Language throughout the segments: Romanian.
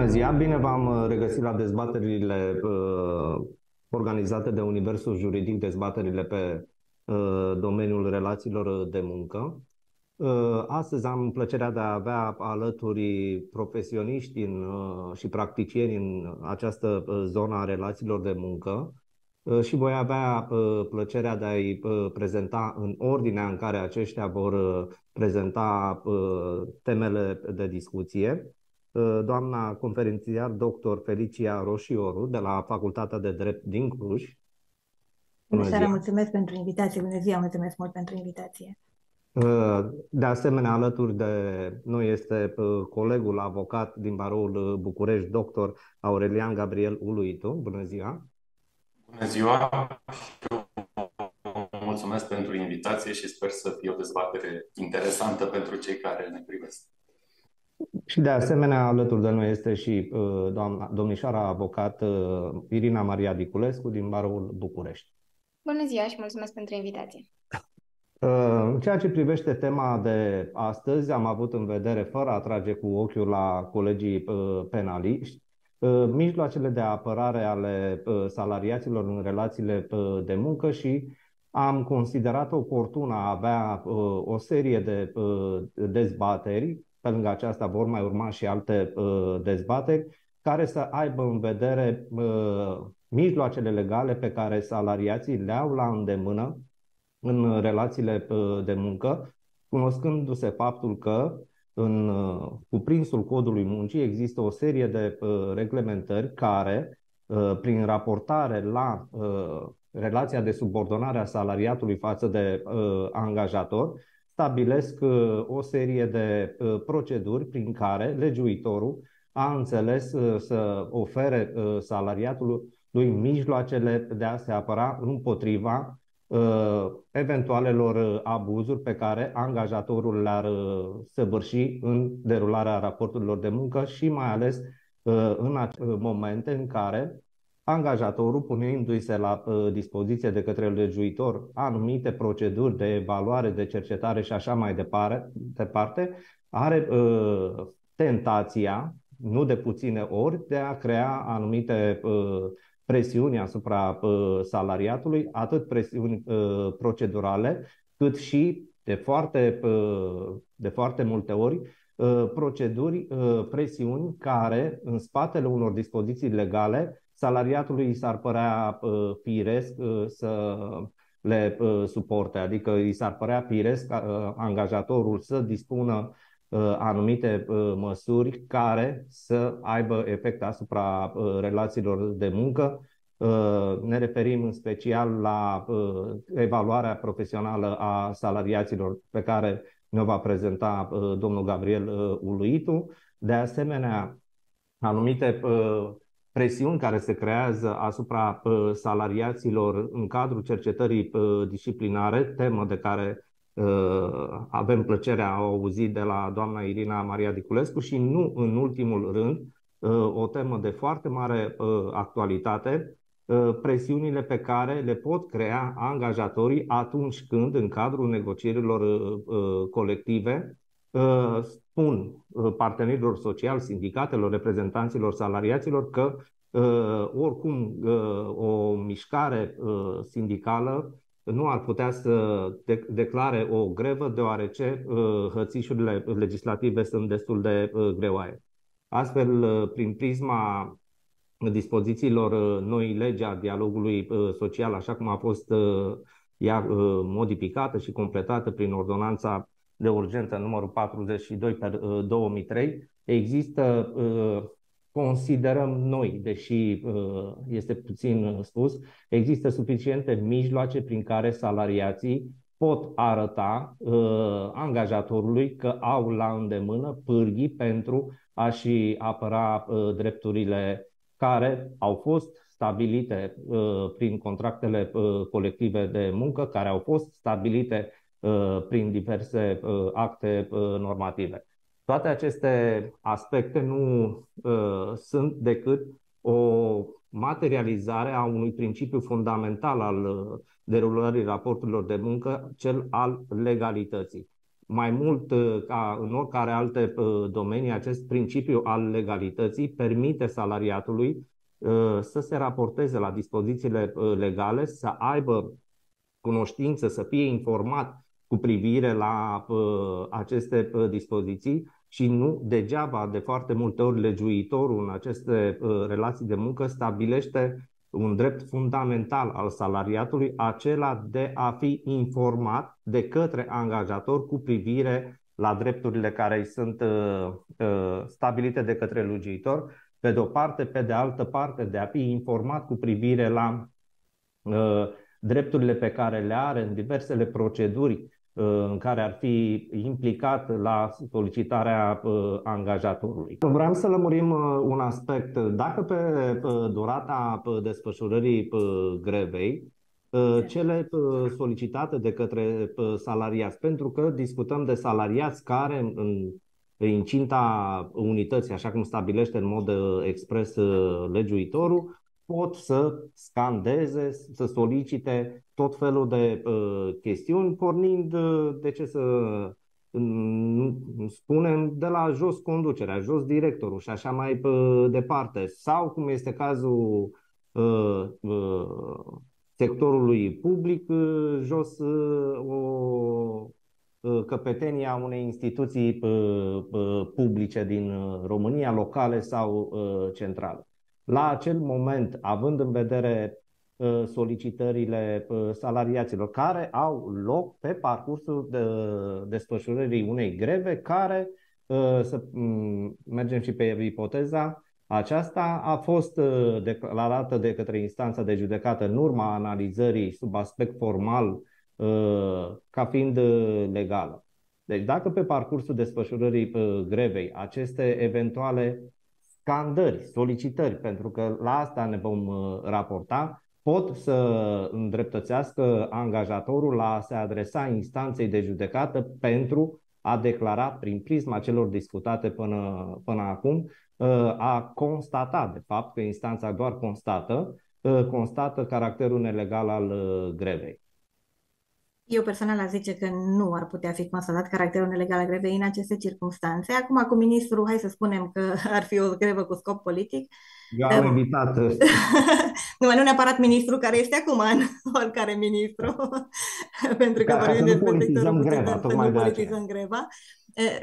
Bună ziua, bine v-am uh, regăsit la dezbaterile uh, organizate de Universul Juridic, dezbaterile pe uh, domeniul relațiilor de muncă. Uh, astăzi am plăcerea de a avea alături profesioniști în, uh, și practicieni în această uh, zonă a relațiilor de muncă uh, și voi avea uh, plăcerea de a-i uh, prezenta în ordinea în care aceștia vor prezenta temele de discuție. Uh, doamna conferențiar dr. Felicia Roșioru de la Facultatea de Drept din Cluj. Bună seara, mulțumesc pentru invitație. Bună ziua, mulțumesc mult pentru invitație. Uh, de asemenea, alături de noi este uh, colegul avocat din Baroul București, dr. Aurelian Gabriel Uluitu. Bună ziua! Bună ziua! Mulțumesc pentru invitație și sper să fie o dezbatere interesantă pentru cei care ne privesc. Și de asemenea, alături de noi este și uh, doamna, domnișoara avocat uh, Irina Maria Diculescu din Baroul București. Bună ziua și mulțumesc pentru invitație. Uh, în ceea ce privește tema de astăzi, am avut în vedere, fără a trage cu ochiul la colegii penaliști, mijloacele de apărare ale salariaților în relațiile de muncă și am considerat oportun a avea o serie de dezbateri pe lângă aceasta vor mai urma și alte uh, dezbateri care să aibă în vedere uh, mijloacele legale pe care salariații le au la îndemână în relațiile uh, de muncă, cunoscându-se faptul că în uh, cuprinsul codului muncii există o serie de uh, reglementări care, uh, prin raportare la uh, relația de subordonare a salariatului față de uh, angajator, stabilesc uh, o serie de uh, proceduri prin care legiuitorul a înțeles uh, să ofere salariatului mijloacele de a se apăra împotriva eventualelor abuzuri pe care angajatorul le-ar săvârși în derularea raporturilor de muncă și mai ales în momente în care angajatorul punându-i se la uh, dispoziție de către legiuitor anumite proceduri de evaluare, de cercetare și așa mai departe, departe are uh, tentația, nu de puține ori, de a crea anumite uh, presiuni asupra uh, salariatului, atât presiuni uh, procedurale, cât și de foarte, uh, de foarte multe ori uh, proceduri, uh, presiuni care, în spatele unor dispoziții legale, salariatului i s-ar părea uh, firesc uh, să le uh, suporte, adică i s-ar părea firesc uh, angajatorul să dispună uh, anumite uh, măsuri care să aibă efect asupra uh, relațiilor de muncă. Uh, ne referim în special la uh, evaluarea profesională a salariaților pe care ne va prezenta uh, domnul Gabriel uh, Uluitu. De asemenea, anumite uh, presiuni care se creează asupra uh, salariaților în cadrul cercetării uh, disciplinare, temă de care uh, avem plăcerea a auzi de la doamna Irina Maria Diculescu și nu în ultimul rând, o temă de foarte mare actualitate, presiunile pe care le pot crea angajatorii atunci când, în cadrul negocierilor colective, spun uh, partenerilor sociali, sindicatelor, reprezentanților salariaților că uh, oricum uh, o mișcare sindicală nu ar putea să declare o grevă deoarece hățișurile legislative sunt destul de greoaie. Astfel, prin prisma dispozițiilor noi legi a dialogului social, așa cum a fost ea modificată și completată prin ordonanța de urgență numărul 42 pe 2003, există, uh, considerăm noi, deși uh, este puțin spus, există suficiente mijloace prin care salariații pot arăta uh, angajatorului că au la îndemână pârghii pentru a-și apăra drepturile care au fost stabilite prin contractele colective de muncă, care au fost stabilite Uh, prin diverse uh, acte uh, normative. Toate aceste aspecte nu sunt decât o materializare a unui principiu fundamental al derulării raporturilor de muncă, cel al legalității. mai mult ca în oricare alte domenii, acest principiu al legalității permite salariatului să se raporteze la dispozițiile legale, să aibă cunoștință, să fie informat cu privire la aceste dispoziții și nu degeaba de foarte multe ori legiuitorul în aceste relații de muncă stabilește un drept fundamental al salariatului, acela de a fi informat de către angajator cu privire la drepturile care îi sunt uh, uh, stabilite de către legiuitor, pe de o parte, pe de altă parte, de a fi informat cu privire la uh, drepturile pe care le are în diversele proceduri în care ar fi implicat la solicitarea uh, angajatorului. Vreau să lămurim uh, un aspect. Dacă pe uh, durata desfășurării grevei, cele solicitate de către salariați, pentru că discutăm de salariați care în incinta unității, așa cum stabilește în mod expres legiuitorul, pot să scandeze, să solicite tot felul de uh, chestiuni, pornind, uh, de ce să uh, spunem, de la jos conducerea, jos directorul și așa mai uh, departe. Sau, cum este cazul uh, uh, sectorului public, uh, jos uh, o uh, căpetenia unei instituții uh, uh, publice din România, locale sau centrale. La acel moment, având în vedere uh, solicitările uh, salariaților care au loc pe parcursul de desfășurării unei greve care, uh, să mm, mergem și pe ipoteza, aceasta a fost declarată de către instanța de judecată în urma analizării sub aspect formal ca fiind legală. Deci dacă pe parcursul desfășurării grevei aceste eventuale scandări, solicitări, pentru că la asta ne vom uh, raporta, pot să îndreptățească angajatorul la a se adresa instanței de judecată pentru a declara prin prisma celor discutate până, până acum, uh, a constata, de fapt, că instanța doar constată, uh, constată caracterul nelegal al grevei. Eu personal aș zice că nu ar putea fi constatat caracterul nelegal al grevei în aceste circunstanțe. Acum, cu ministrul, hai să spunem că ar fi o grevă cu scop politic. Eu am um, evitat. nu, nu neapărat ministru care este acum în oricare ministru, pentru că vorbim despre sectorul greva, tocmai de politizăm greva.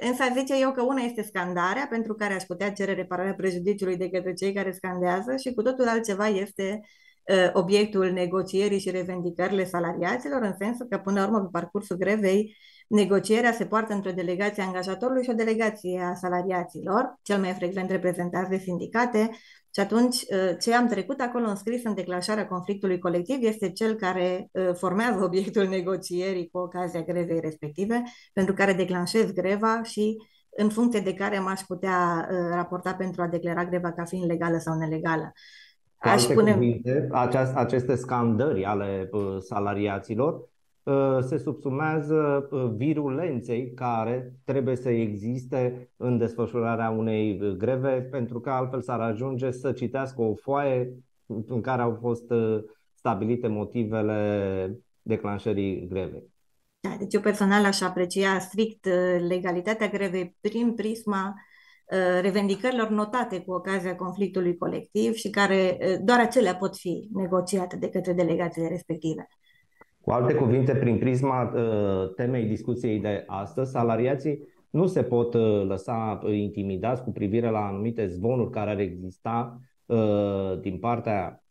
Însă zice eu că una este scandarea, pentru care aș putea cere repararea prejudiciului de către cei care scandează și cu totul altceva este uh, Uh, obiectul negocierii și revendicările salariaților, în sensul că, până la urmă, pe parcursul grevei, negocierea se poartă între o delegație a angajatorului și o delegație a salariaților, cel mai frecvent reprezentați de sindicate, și atunci uh, ce am trecut acolo înscris în declanșarea conflictului colectiv este cel care uh, formează obiectul negocierii cu ocazia grevei respective, pentru care declanșez greva și în funcție de care m-aș putea raporta pentru a declara greva ca fiind legală sau nelegală. Cu alte spune... cuvinte, aceast, aceste scandări ale uh, salariaților uh, se subsumează uh, virulenței care trebuie să existe în desfășurarea unei greve, pentru că altfel s-ar ajunge să citească o foaie în care au fost stabilite motivele declanșării grevei. Da, deci eu personal aș aprecia strict legalitatea grevei prin prisma Uh, revendicărilor notate cu ocazia conflictului colectiv și care uh, doar acelea pot fi negociate de către delegațiile respective. Cu alte cuvinte, prin prisma uh, temei discuției de astăzi, salariații nu se pot lăsa intimidați cu privire la anumite zvonuri care ar exista din partea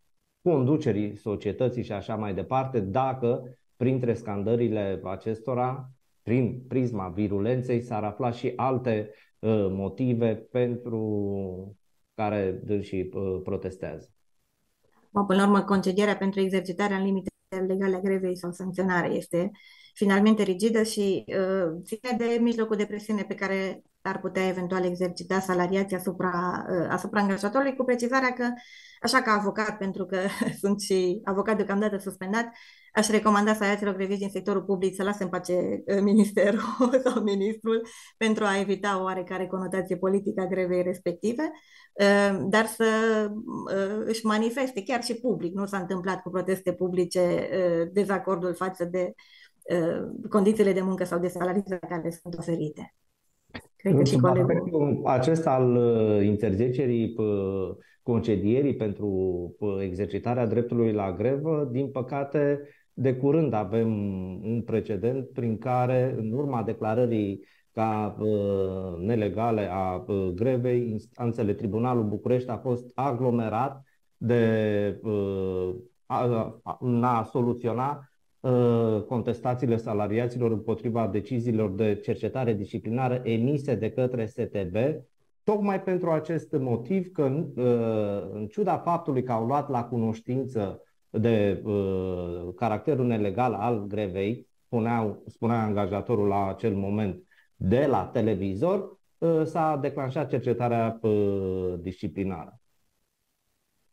conducerii societății și așa mai departe, dacă printre scandările acestora, prin prisma virulenței, s-ar afla și alte Uh, motive pentru care dânsii uh, protestează. Până la urmă, concedierea pentru exercitarea în limite legale a grevei sau sancționare este finalmente rigidă și uh, ține de mijlocul de presiune pe care ar putea eventual exercita salariații asupra, uh, asupra angajatorului, cu precizarea că, așa ca avocat, pentru că sunt și avocat deocamdată suspendat, aș recomanda salariaților greviți din sectorul public să lase în pace uh, ministerul sau ministrul pentru a evita o oarecare conotație politică a grevei respective, uh, dar să își manifeste chiar și public. Nu s-a întâmplat cu proteste publice dezacordul față de condițiile de muncă sau de salarizare care sunt oferite. Cred că și colegul... Acesta al interzicerii concedierii pentru exercitarea dreptului la grevă, din păcate, de curând avem un precedent prin care, în urma declarării ca uh, nelegale a uh, grevei, instanțele Tribunalul București a fost aglomerat de uh, a, a, a soluționa uh, contestațiile salariaților împotriva deciziilor de cercetare disciplinară emise de către STB, tocmai pentru acest motiv că, uh, în ciuda faptului că au luat la cunoștință de uh, caracterul nelegal al grevei, spunea, spunea angajatorul la acel moment, de la televizor, uh, s-a declanșat cercetarea uh, disciplinară.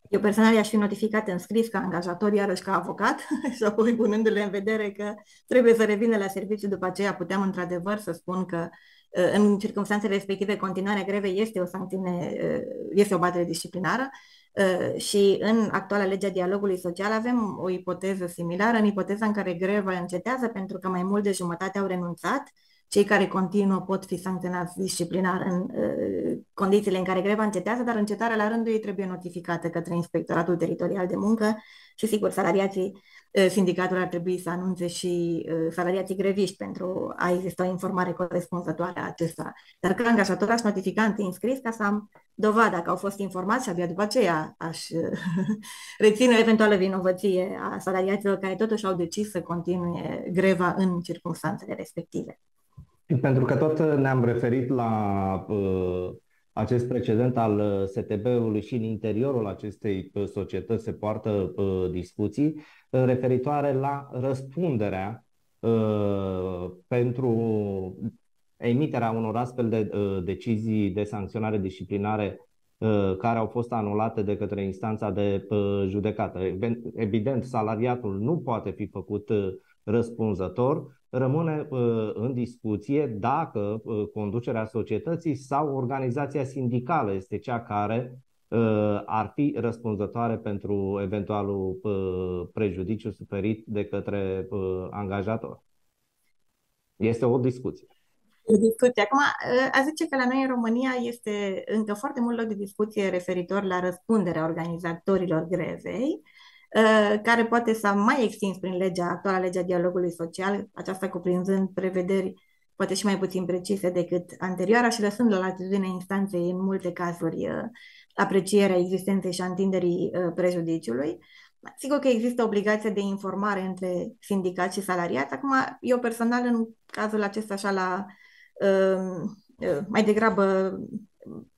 Eu personal i-aș fi notificat în scris ca angajator, iarăși ca avocat, și apoi punându-le în vedere că trebuie să revină la serviciu după aceea, puteam într-adevăr să spun că uh, în circunstanțele respective continuarea grevei este o sancțiune, este o batere disciplinară și în actuala legea dialogului social avem o ipoteză similară, în ipoteza în care greva încetează pentru că mai mult de jumătate au renunțat cei care continuă pot fi sancționați disciplinar în uh, condițiile în care greva încetează, dar încetarea la rândul ei trebuie notificată către Inspectoratul Teritorial de Muncă și, sigur, salariații, uh, sindicatul ar trebui să anunțe și uh, salariații greviști pentru a exista o informare corespunzătoare a acesta. Dar ca angajator aș notifica întâi înscris ca să am dovada că au fost informați și abia după aceea aș uh, reține eventuală vinovăție a salariaților care totuși au decis să continue greva în circunstanțele respective. Pentru că tot ne-am referit la uh, acest precedent al uh, STB-ului și în interiorul acestei uh, societăți se poartă uh, discuții uh, referitoare la răspunderea uh, pentru emiterea unor astfel de uh, decizii de sancționare disciplinare uh, care au fost anulate de către instanța de uh, judecată. Evident, salariatul nu poate fi făcut răspunzător, rămâne uh, în discuție dacă uh, conducerea societății sau organizația sindicală este cea care uh, ar fi răspunzătoare pentru eventualul prejudiciu suferit de către angajator. Este o discuție. Discuție. Acum, a zice că la noi în România este încă foarte mult loc de discuție referitor la răspunderea organizatorilor grevei. Uh, care poate s-a mai extins prin legea, actuala legea dialogului social, aceasta cuprinzând prevederi poate și mai puțin precise decât anterioara și lăsând la latitudinea instanței în multe cazuri uh, aprecierea existenței și a întinderii uh, prejudiciului. Sigur că există obligația de informare între sindicat și salariat. Acum, eu personal, în cazul acesta, așa la mai degrabă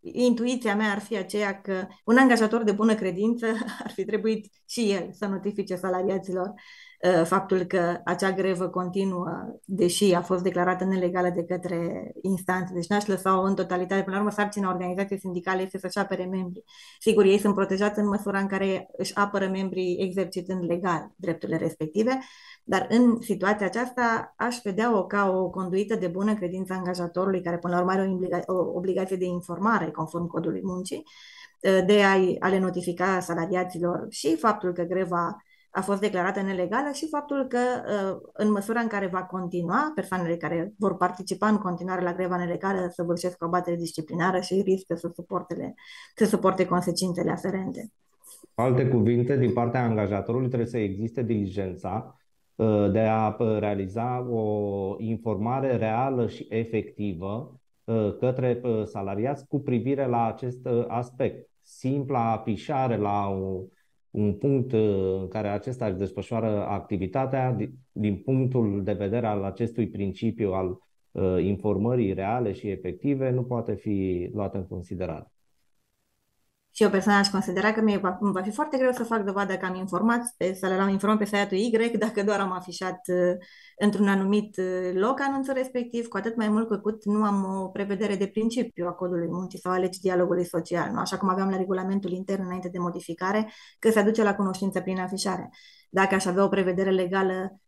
intuiția mea ar fi aceea că un angajator de bună credință ar fi trebuit și el să notifice salariaților. uh, faptul că acea grevă continuă, deși a fost declarată nelegală de către instanțe. Deci n-aș lăsa-o în totalitate. Până la urmă, sarcina organizației sindicale este să-și apere membrii. Sigur, ei sunt protejați în măsura în care își apără membrii exercitând legal drepturile respective, dar în situația aceasta aș vedea-o ca o conduită de bună credință angajatorului, care până la urmă are o, obliga- o obligație de informare conform codului muncii, ă, de a, a le notifica salariaților și faptul că greva a fost declarată nelegală și faptul că ă, în măsura în care va continua, persoanele care vor participa în continuare la greva nelegală să vârșesc o batere disciplinară și riscă să suporte, să suporte consecințele aferente. Alte cuvinte, din partea angajatorului trebuie să existe diligența Uh, de a uh, realiza o informare reală și efectivă uh, către salariați cu privire la acest aspect. Simpla afișare la un, un punct în care acesta își desfășoară activitatea, din punctul de vedere al acestui principiu al informării reale și efective, nu poate fi luat în considerare. Și eu personal aș considera că mie va, va fi foarte greu să fac dovadă că am informat, pe, să le am informat pe site-ul Y dacă doar am afișat uh, într-un anumit uh, loc anunțul respectiv, cu atât mai mult cu cât nu am o prevedere de principiu a codului muncii sau a legii dialogului social, nu? așa cum aveam la regulamentul intern înainte de modificare, că se aduce la cunoștință prin afișare. Dacă aș avea o prevedere legală Uh,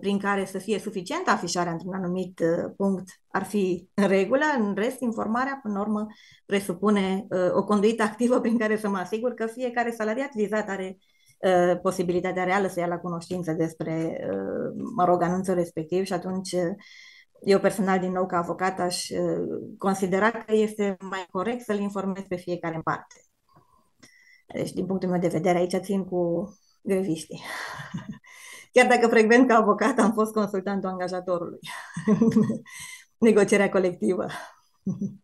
prin care să fie suficientă afișarea într-un anumit uh, punct ar fi în regulă, în rest informarea până la urmă presupune uh, o conduită activă prin care să mă asigur că fiecare salariat vizat are uh, posibilitatea reală să ia la cunoștință despre, uh, mă rog, anunțul respectiv și atunci uh, eu personal, din nou, ca avocat, aș uh, considera că este mai corect să-l informez pe fiecare în parte. Deci, din punctul meu de vedere, aici țin cu greviștii. Chiar dacă frecvent ca avocat am fost consultantul angajatorului. Negocierea colectivă.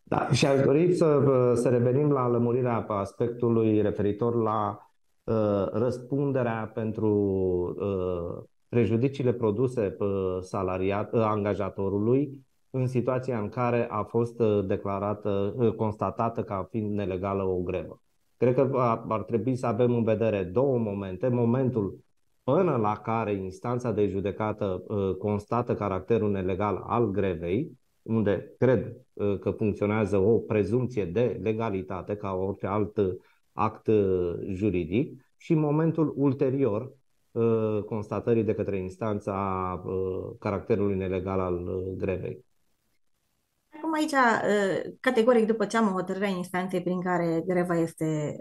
Da, și aș dori să, să revenim la lămurirea pe aspectului referitor la uh, răspunderea pentru uh, prejudiciile produse pe salariat, uh, angajatorului în situația în care a fost uh, declarată, uh, constatată ca fiind nelegală o grevă. Cred că ar trebui să avem în vedere două momente. Momentul până la care instanța de judecată constată caracterul nelegal al grevei, unde cred că funcționează o prezumție de legalitate ca orice alt act juridic, și momentul ulterior constatării de către instanța caracterului nelegal al grevei. Acum aici, categoric, după ce am o hotărâre a instanței prin care greva este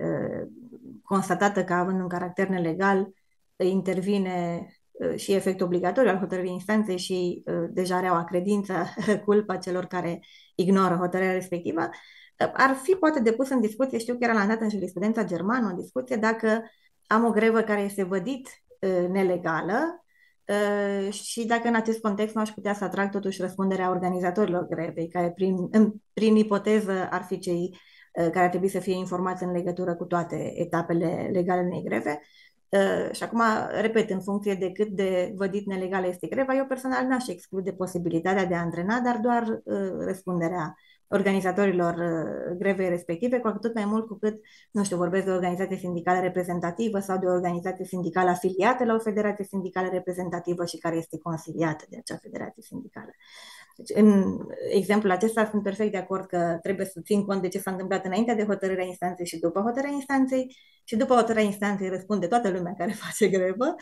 constatată ca având un caracter nelegal, intervine și efect obligatoriu al hotărârii instanței și deja reaua credință, culpa celor care ignoră hotărârea respectivă, ar fi poate depus în discuție, știu că era lansată în jurisprudența germană, o discuție dacă am o grevă care este vădit nelegală, Uh, și dacă în acest context nu aș putea să atrag totuși răspunderea organizatorilor grevei, care prin, prin ipoteză ar fi cei uh, care ar trebui să fie informați în legătură cu toate etapele legale unei greve. Uh, și acum, repet, în funcție de cât de vădit nelegală este greva, eu personal n-aș exclude posibilitatea de a antrena, dar doar răspunderea organizatorilor uh, grevei respective, cu atât mai mult cu cât, nu știu, vorbesc de o organizație sindicală reprezentativă sau de o organizație sindicală afiliată la o federație sindicală reprezentativă și care este consiliată de acea federație sindicală. Deci, în exemplul acesta sunt perfect de acord că trebuie să țin cont de ce s-a întâmplat înainte de hotărârea instanței și după hotărârea instanței și după hotărârea instanței răspunde toată lumea care face grevă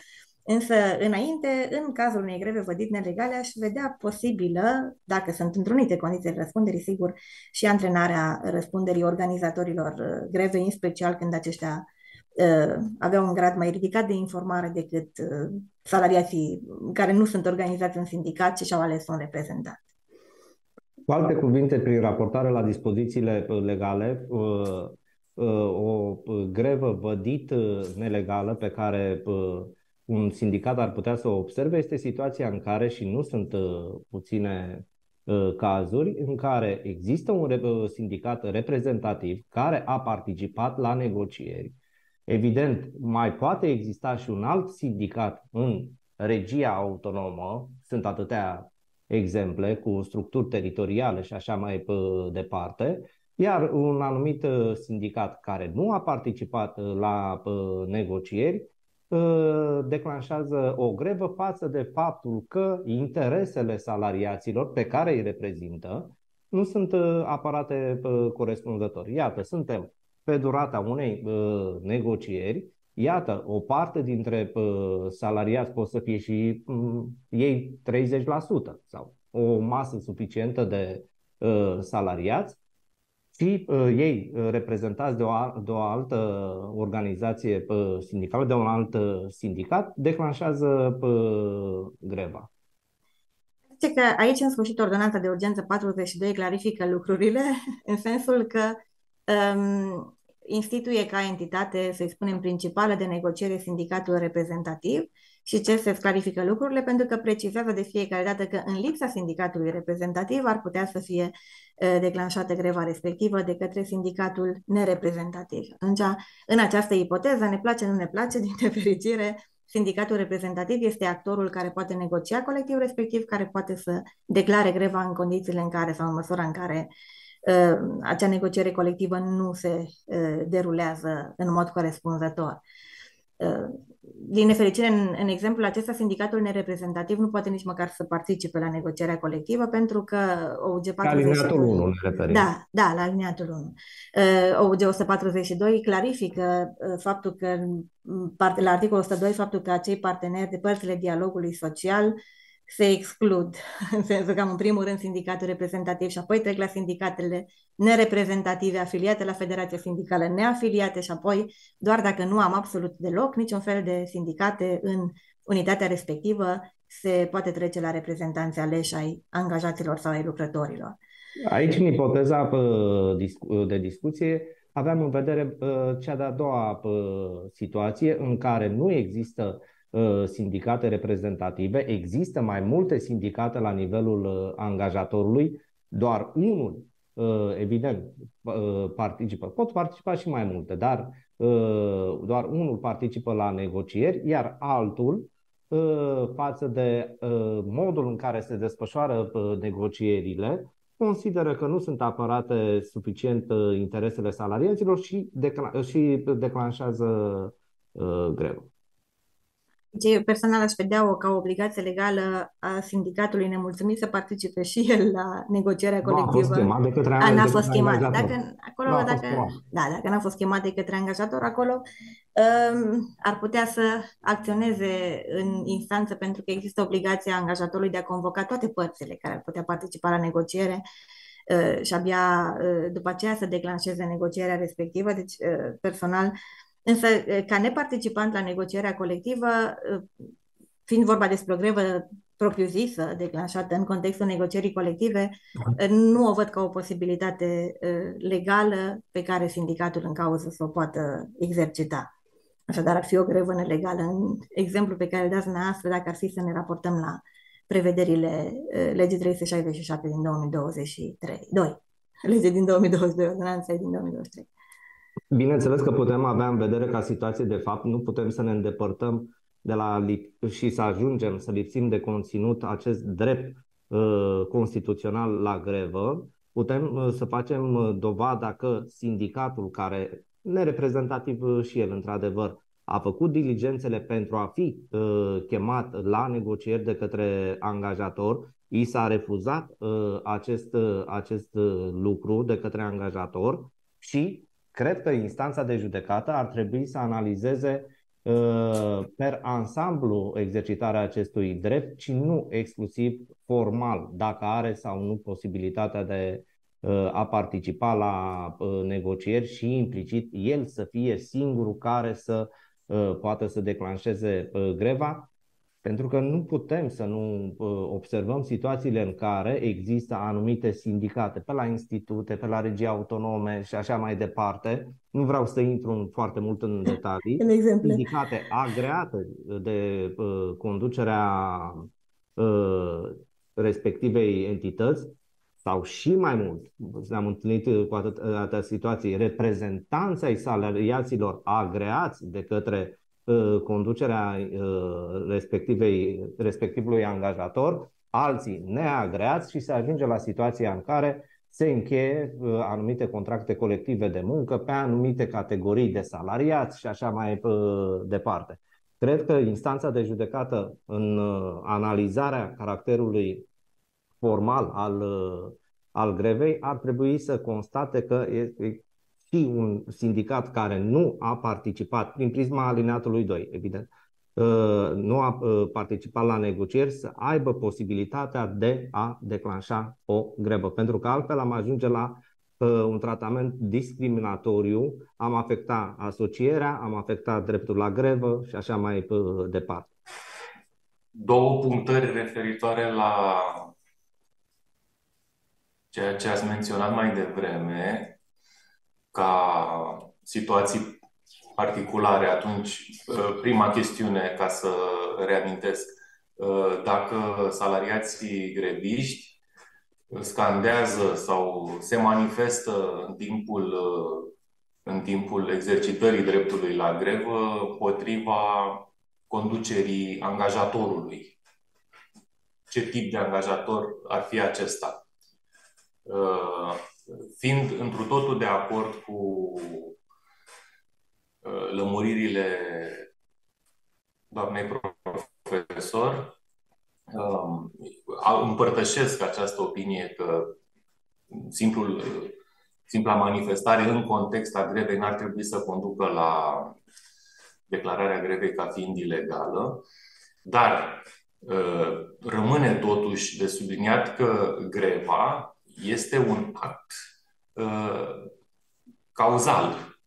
Însă, înainte, în cazul unei greve vădit nelegale, aș vedea posibilă, dacă sunt întrunite condițiile răspunderii, sigur, și antrenarea răspunderii organizatorilor uh, greve, în special când aceștia uh, aveau un grad mai ridicat de informare decât uh, salariații care nu sunt organizați în sindicat și și-au ales un reprezentant. Cu alte cuvinte, prin raportare la dispozițiile uh, legale, uh, o grevă vădit nelegală pe care un sindicat ar putea să o observe este situația în care, și nu sunt uh, puține uh, cazuri, în care există un uh, sindicat reprezentativ care a participat la negocieri. Evident, mai poate exista și un alt sindicat în regia autonomă, sunt atâtea exemple cu structuri teritoriale și așa mai departe, iar un anumit sindicat care nu a participat la negocieri Ă, declanșează o grevă față de faptul că interesele salariaților pe care îi reprezintă nu sunt ă, aparate ă, corespunzător. Iată, suntem pe durata unei negocieri, iată, o parte dintre salariați pot să fie și ei 30% sau o masă suficientă de salariați și uh, ei, uh, reprezentați de o, de o altă organizație uh, sindicală, de un alt uh, sindicat, declanșează uh, greva. Zice că aici, în sfârșit, ordonanța de urgență 42 clarifică lucrurile, în sensul că um, instituie ca entitate, să-i spunem, principală de negociere sindicatul reprezentativ și ce se clarifică lucrurile, pentru că precizează de fiecare dată că în lipsa sindicatului reprezentativ ar putea să fie declanșată greva respectivă de către sindicatul nereprezentativ. Atunci, în această ipoteză, ne place, nu ne place, din nefericire, sindicatul reprezentativ este actorul care poate negocia colectiv respectiv, care poate să declare greva în condițiile în care sau în măsura în care uh, acea negociere colectivă nu se uh, derulează în mod corespunzător. Uh, din nefericire, în, în exemplul acesta, sindicatul nereprezentativ nu poate nici măcar să participe la negocierea colectivă pentru că OUG 42... La 1 ne Da, da, la alineatul 1. Uh, OUG 142 clarifică uh, faptul că, la articolul 102, faptul că acei parteneri de părțile dialogului social se exclud, în sensul că am în primul rând sindicatul reprezentativ și apoi trec la sindicatele nereprezentative afiliate la Federația Sindicală neafiliate și apoi doar dacă nu am absolut deloc niciun fel de sindicate în unitatea respectivă, se poate trece la reprezentanții aleși ai angajaților sau ai lucrătorilor. Aici, în ipoteza de discuție, aveam în vedere cea de-a doua situație în care nu există sindicate reprezentative, există mai multe sindicate la nivelul angajatorului, doar unul, evident, participă. Pot participa și mai multe, dar doar unul participă la negocieri, iar altul față de modul în care se desfășoară negocierile, consideră că nu sunt apărate suficient interesele salariaților și, decla- și declanșează uh, grevă. Deci, personal aș vedea-o ca o obligație legală a sindicatului nemulțumit să participe și el la negocierea colectivă. Nu a fost chemat de către, a, n-a fost chemat. Dacă, acolo, n-a dacă, da, dacă n-a fost chemat de către angajator, acolo um, ar putea să acționeze în instanță pentru că există obligația angajatorului de a convoca toate părțile care ar putea participa la negociere uh, și abia uh, după aceea să declanșeze negocierea respectivă. Deci, uh, personal, Însă, ca neparticipant la negocierea colectivă, fiind vorba despre o grevă propriu-zisă, declanșată în contextul negocierii colective, nu o văd ca o posibilitate legală pe care sindicatul în cauză să o poată exercita. Așadar, ar fi o grevă nelegală. În exemplu pe care îl dați dumneavoastră, dacă ar fi să ne raportăm la prevederile legii 367 din 2023. 2. Lege din 2022, ordonanța din 2023. Bineînțeles că putem avea în vedere ca situație de fapt, nu putem să ne îndepărtăm de la și să ajungem să lipsim de conținut acest drept uh, constituțional la grevă. Putem uh, să facem uh, dovada că sindicatul care, nereprezentativ uh, și el într-adevăr, a făcut diligențele pentru a fi uh, chemat la negocieri de către angajator, i s-a refuzat uh, acest, uh, acest uh, lucru de către angajator și cred că instanța de judecată ar trebui să analizeze uh, per ansamblu exercitarea acestui drept, ci nu exclusiv formal, dacă are sau nu posibilitatea de uh, a participa la uh, negocieri și implicit el să fie singurul care să poată să declanșeze greva, pentru că nu putem să nu uh, observăm situațiile în care există anumite sindicate pe la institute, pe la regii autonome și așa mai departe. Nu vreau să intru în foarte mult în detalii. În exemple. Sindicate agreate de uh, conducerea uh, respectivei entități sau și mai mult, ne-am întâlnit cu atâtea situații, reprezentanții ai salariaților agreați de către Uh, conducerea uh, respectivei, respectivului angajator, alții neagreați și se ajunge la situația în care se încheie uh, anumite contracte colective de muncă pe anumite categorii de salariați și așa mai departe. Cred că instanța de judecată în analizarea caracterului formal al, al grevei ar trebui să constate că și un sindicat care nu a participat, prin prisma alineatului 2, evident, uh, nu a uh, participat la negocieri, să aibă posibilitatea de a declanșa o grevă. Pentru că altfel am ajunge la uh, un tratament discriminatoriu, am afectat asocierea, am afectat dreptul la grevă și așa mai departe. Două punctări referitoare la ceea ce ați menționat mai devreme ca situații particulare, atunci uh, prima chestiune, ca să reamintesc, uh, dacă salariații greviști scandează sau se manifestă în timpul, uh, în timpul exercitării dreptului la grevă potriva conducerii angajatorului. Ce tip de angajator ar fi acesta? Fiind întru totul de acord cu uh, lămuririle doamnei profesor, um, împărtășesc această opinie că simplul, simpla manifestare în context a grevei n-ar trebui să conducă la declararea grevei ca fiind ilegală, dar rămâne totuși de subliniat că greva este un act cauzal.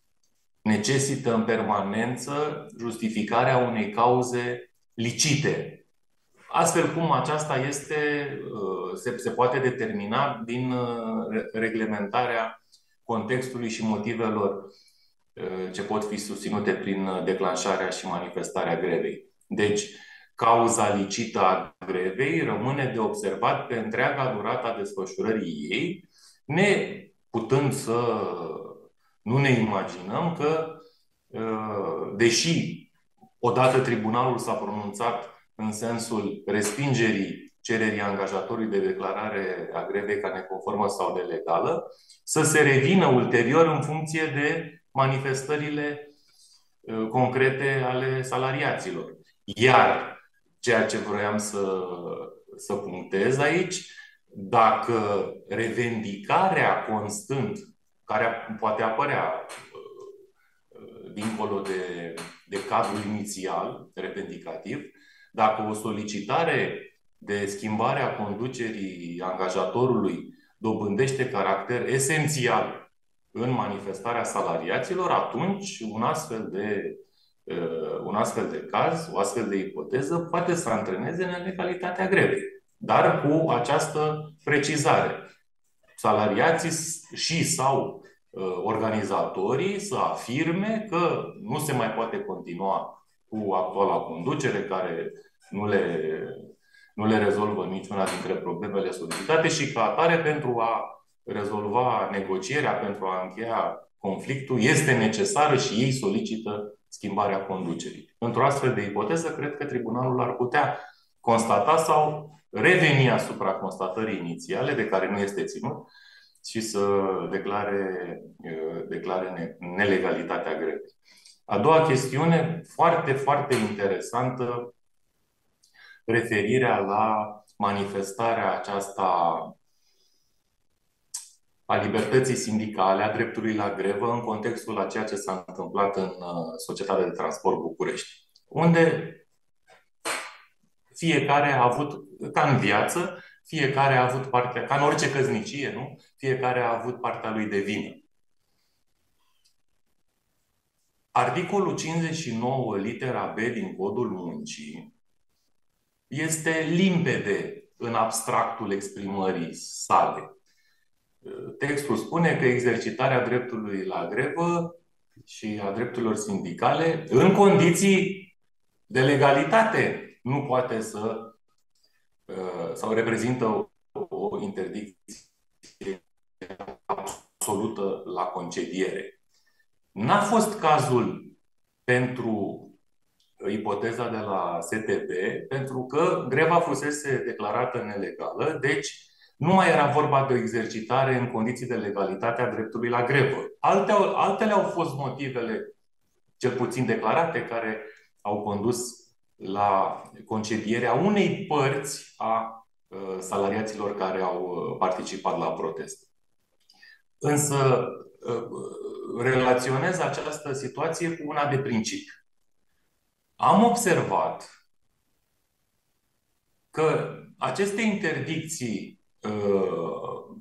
Necesită în permanență justificarea unei cauze licite. Astfel cum aceasta este, se, se poate determina din reglementarea contextului și motivelor ce pot fi susținute prin declanșarea și manifestarea grevei. Deci, cauza licită a grevei rămâne de observat pe întreaga durată a desfășurării ei, ne putând să nu ne imaginăm că, deși odată tribunalul s-a pronunțat în sensul respingerii cererii angajatorului de declarare a grevei ca neconformă sau de legală, să se revină ulterior în funcție de manifestările concrete ale salariaților. Iar ceea ce vroiam să, să punctez aici, dacă revendicarea constând, care poate apărea dincolo de, de cadrul inițial revendicativ, dacă o solicitare de schimbare a conducerii angajatorului dobândește caracter esențial în manifestarea salariaților, atunci un astfel de, uh, un astfel de caz, o astfel de ipoteză poate să antreneze în legalitatea grevei. Dar cu această precizare. Salariații și sau uh, organizatorii să afirme că nu se mai poate continua cu actuala conducere care nu le, nu le rezolvă niciuna dintre problemele solicitate și ca atare pentru a rezolva negocierea, pentru a încheia conflictul, este necesară și ei solicită schimbarea conducerii. Într-o astfel de ipoteză, cred că tribunalul ar putea constata sau reveni asupra constatării inițiale, de care nu este ținut, și să declare, declare nelegalitatea grevei. A doua chestiune, foarte, foarte interesantă, referirea la manifestarea aceasta a libertății sindicale, a dreptului la grevă în contextul a ceea ce s-a întâmplat în uh, Societatea de Transport București, unde fiecare a avut, ca în viață, fiecare a avut partea, ca în orice căznicie, nu? Fiecare a avut partea lui de vină. Articolul 59, litera B din Codul Muncii, este limpede în abstractul exprimării sale. Textul spune că exercitarea dreptului la grevă și a drepturilor sindicale, în condiții de legalitate, nu poate să uh, sau reprezintă o interdicție absolută la concediere. N-a fost cazul pentru ipoteza de la STB, pentru că greva fusese declarată nelegală, deci nu mai era vorba de o exercitare în condiții de legalitate a dreptului la grevă. Alte, altele au fost motivele, cel puțin declarate, care au condus la concedierea unei părți a uh, salariaților care au uh, participat la protest. Însă uh, relaționez această situație cu una de principiu. Am observat că aceste interdicții Uh,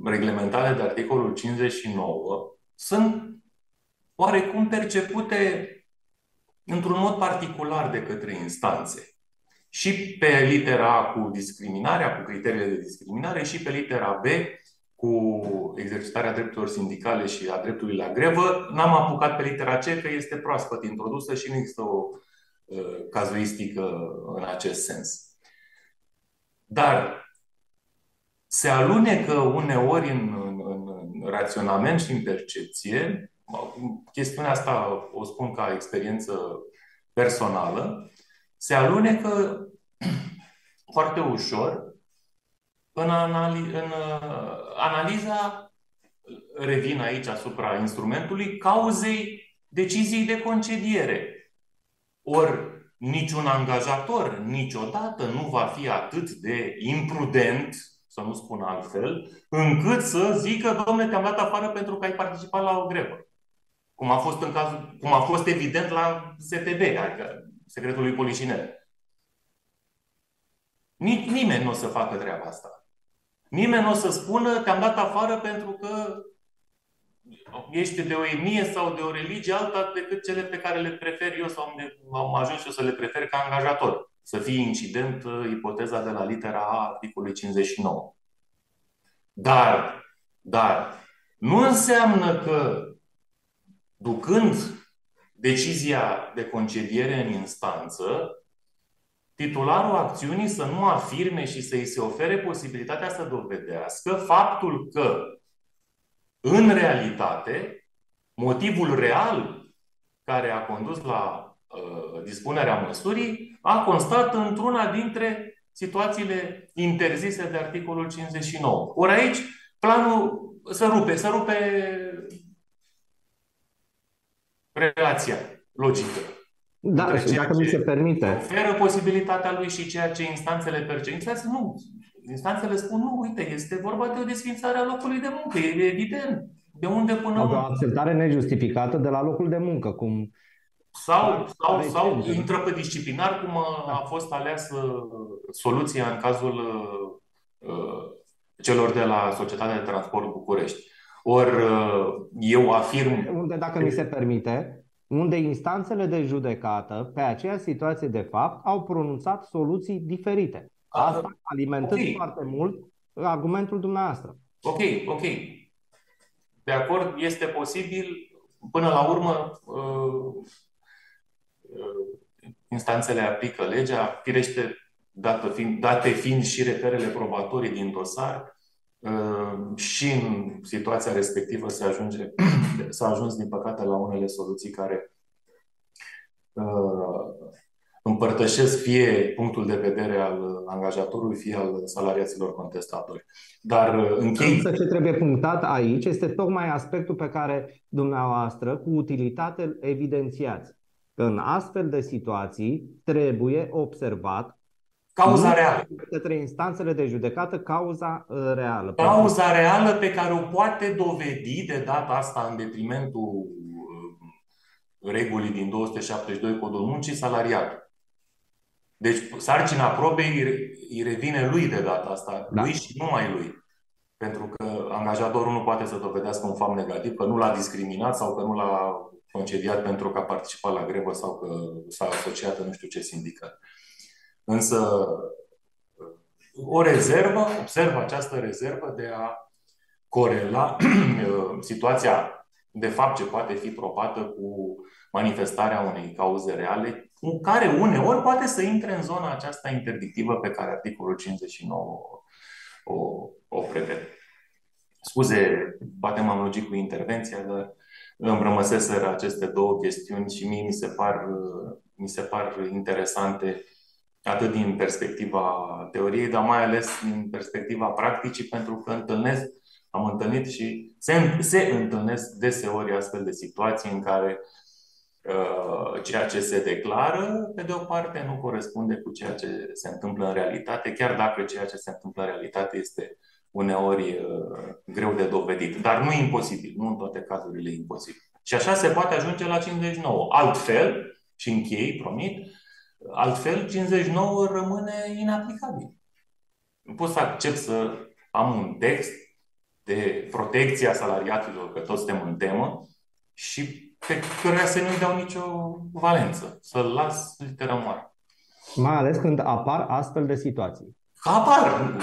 reglementate de articolul 59 sunt oarecum percepute într-un mod particular de către instanțe. Și pe litera A cu discriminarea, cu criteriile de discriminare, și pe litera B cu exercitarea drepturilor sindicale și a dreptului la grevă. N-am apucat pe litera C că este proaspăt introdusă și nu există o uh, cazuistică în acest sens. Dar se alunecă uneori în, în, în raționament și în percepție. Chestiunea asta o spun ca experiență personală. Se alunecă foarte ușor în, anali- în uh, analiza, revin aici asupra instrumentului, cauzei deciziei de concediere. Ori niciun angajator niciodată nu va fi atât de imprudent să nu spun altfel, încât să zică, domnule, te-am dat afară pentru că ai participat la o grevă. Cum a fost, în cazul, cum a fost evident la STB, adică Secretul lui Polișinel. Nimeni nu o să facă treaba asta. Nimeni nu o să spună, te-am dat afară pentru că ești de o etnie sau de o religie alta decât cele pe care le prefer eu sau am ajuns eu să le prefer ca angajator. Să fie incident uh, ipoteza de la litera A articolului 59. Dar, dar, nu înseamnă că ducând decizia de concediere în instanță, titularul acțiunii să nu afirme și să îi se ofere posibilitatea să dovedească faptul că, în realitate, motivul real care a condus la uh, dispunerea măsurii a constat într-una dintre situațiile interzise de articolul 59. Ori aici, planul se rupe, se rupe relația logică. Da, și dacă mi se permite. Oferă posibilitatea lui și ceea ce instanțele percep. Instanțele nu. Instanțele spun, nu, uite, este vorba de o desfințare a locului de muncă, e evident. De unde până O acceptare nejustificată de la locul de muncă, cum sau, sau, sau intră pe disciplinar, cum a, a fost aleasă soluția în cazul uh, celor de la Societatea de Transport București. Ori uh, eu afirm... Unde, dacă mi se permite, unde instanțele de judecată pe aceeași situație de fapt au pronunțat soluții diferite. Asta alimentând okay. foarte mult argumentul dumneavoastră. Ok, ok. De acord, este posibil, până la urmă, uh, uh, instanțele aplică legea, firește, dată fiind, date fiind și reperele probatorii din dosar, Ehm, și în situația respectivă se ajunge, s-a ajuns, din păcate, la unele soluții care uh, împărtășesc fie punctul de vedere al angajatorului, fie al salariaților contestatori. Dar uh, închei... Însă ce trebuie punctat aici este tocmai aspectul pe care dumneavoastră, cu utilitate, evidențiați. Că în astfel de situații trebuie observat Cauza reală. Către instanțele de judecată, cauza uh, reală. Cauza reală pe care o poate dovedi de data asta în detrimentul uh, regulii din 272 Codul Muncii, salariatul. Deci sarcina probei îi revine lui de data asta, da. lui și numai lui. Pentru că angajatorul nu poate să dovedească un fapt negativ, că nu l-a discriminat sau că nu l-a concediat pentru că a participat la grevă sau că s-a asociat în nu știu ce sindicat. Însă o rezervă, observ această rezervă de a corela situația de fapt ce poate fi probată cu manifestarea unei cauze reale, cu care uneori poate să intre în zona aceasta interdictivă pe care articolul 59 o, o prevede. Scuze, poate m-am logit cu intervenția, dar îmi rămăseseră aceste două chestiuni și mie mi se par, mi se par interesante atât din perspectiva teoriei, dar mai ales din perspectiva practicii, pentru că întâlnesc, am întâlnit și se, se întâlnesc deseori astfel de situații în care uh, ceea ce se declară, pe de o parte, nu corespunde cu ceea ce se întâmplă în realitate, chiar dacă ceea ce se întâmplă în realitate este uneori uh, greu de dovedit. Dar nu e imposibil, nu în toate cazurile e imposibil. Și așa se poate ajunge la 59. Altfel, și închei, promit, Altfel, 59 rămâne inaplicabil. Nu pot să accept să am un text de protecție a salariaților, că toți suntem în temă, și pe care să nu-i dau nicio valență. Să-l las literă moară. Mai ales când apar astfel de situații. Apar.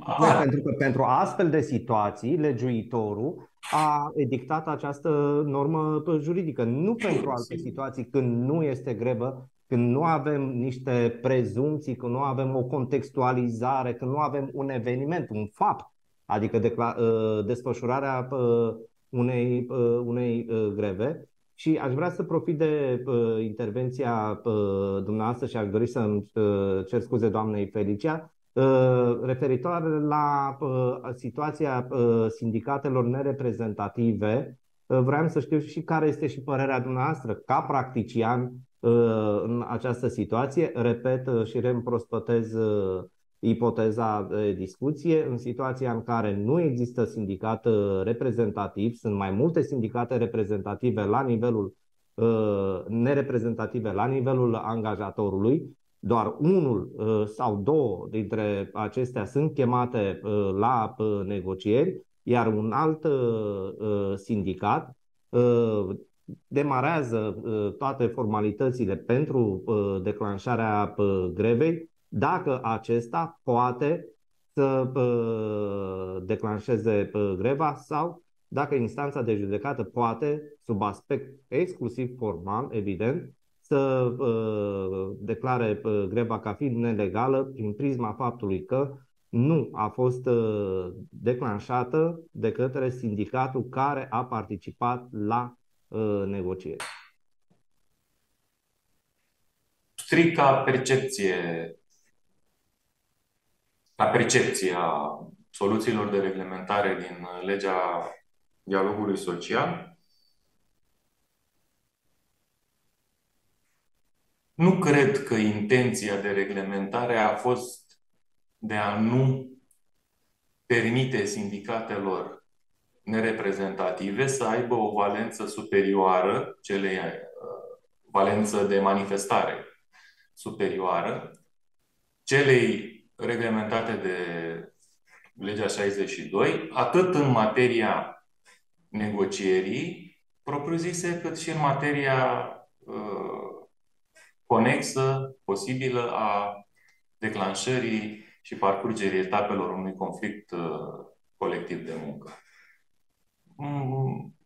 apar. Da, pentru că pentru astfel de situații, legiuitorul a edictat această normă juridică. Nu pentru alte situații când nu este grevă când nu avem niște prezumții, când nu avem o contextualizare, când nu avem un eveniment, un fapt, adică decla- uh, desfășurarea uh, unei, uh, unei greve. Și aș vrea să profit de intervenția dumneavoastră și aș dori să cer scuze doamnei Felicia, referitor la situația sindicatelor nereprezentative. Vreau să știu și care este și părerea dumneavoastră ca practician Uh, în această situație. Repet uh, și reîmprospătez uh, ipoteza de discuție, în situația în care nu există sindicat reprezentativ, sunt mai multe sindicate reprezentative la nivelul nereprezentative la nivelul angajatorului, doar unul sau două dintre acestea sunt chemate la negocieri, iar un alt sindicat demarează toate formalitățile pentru declanșarea grevei, dacă acesta poate să declanșeze greva sau dacă instanța de judecată poate, sub aspect exclusiv formal, evident, să declare greva ca fiind nelegală prin prisma faptului că nu a fost declanșată de către sindicatul care a participat la negocieri. Strict ca percepție la percepția soluțiilor de reglementare din legea dialogului social, nu cred că intenția de reglementare a fost de a nu permite sindicatelor nereprezentative să aibă o valență superioară, cele uh, valență de manifestare superioară, celei reglementate de legea 62, atât în materia negocierii propriu-zise, cât și în materia uh, conexă, posibilă a declanșării și parcurgerii etapelor unui conflict uh, colectiv de muncă. Mm.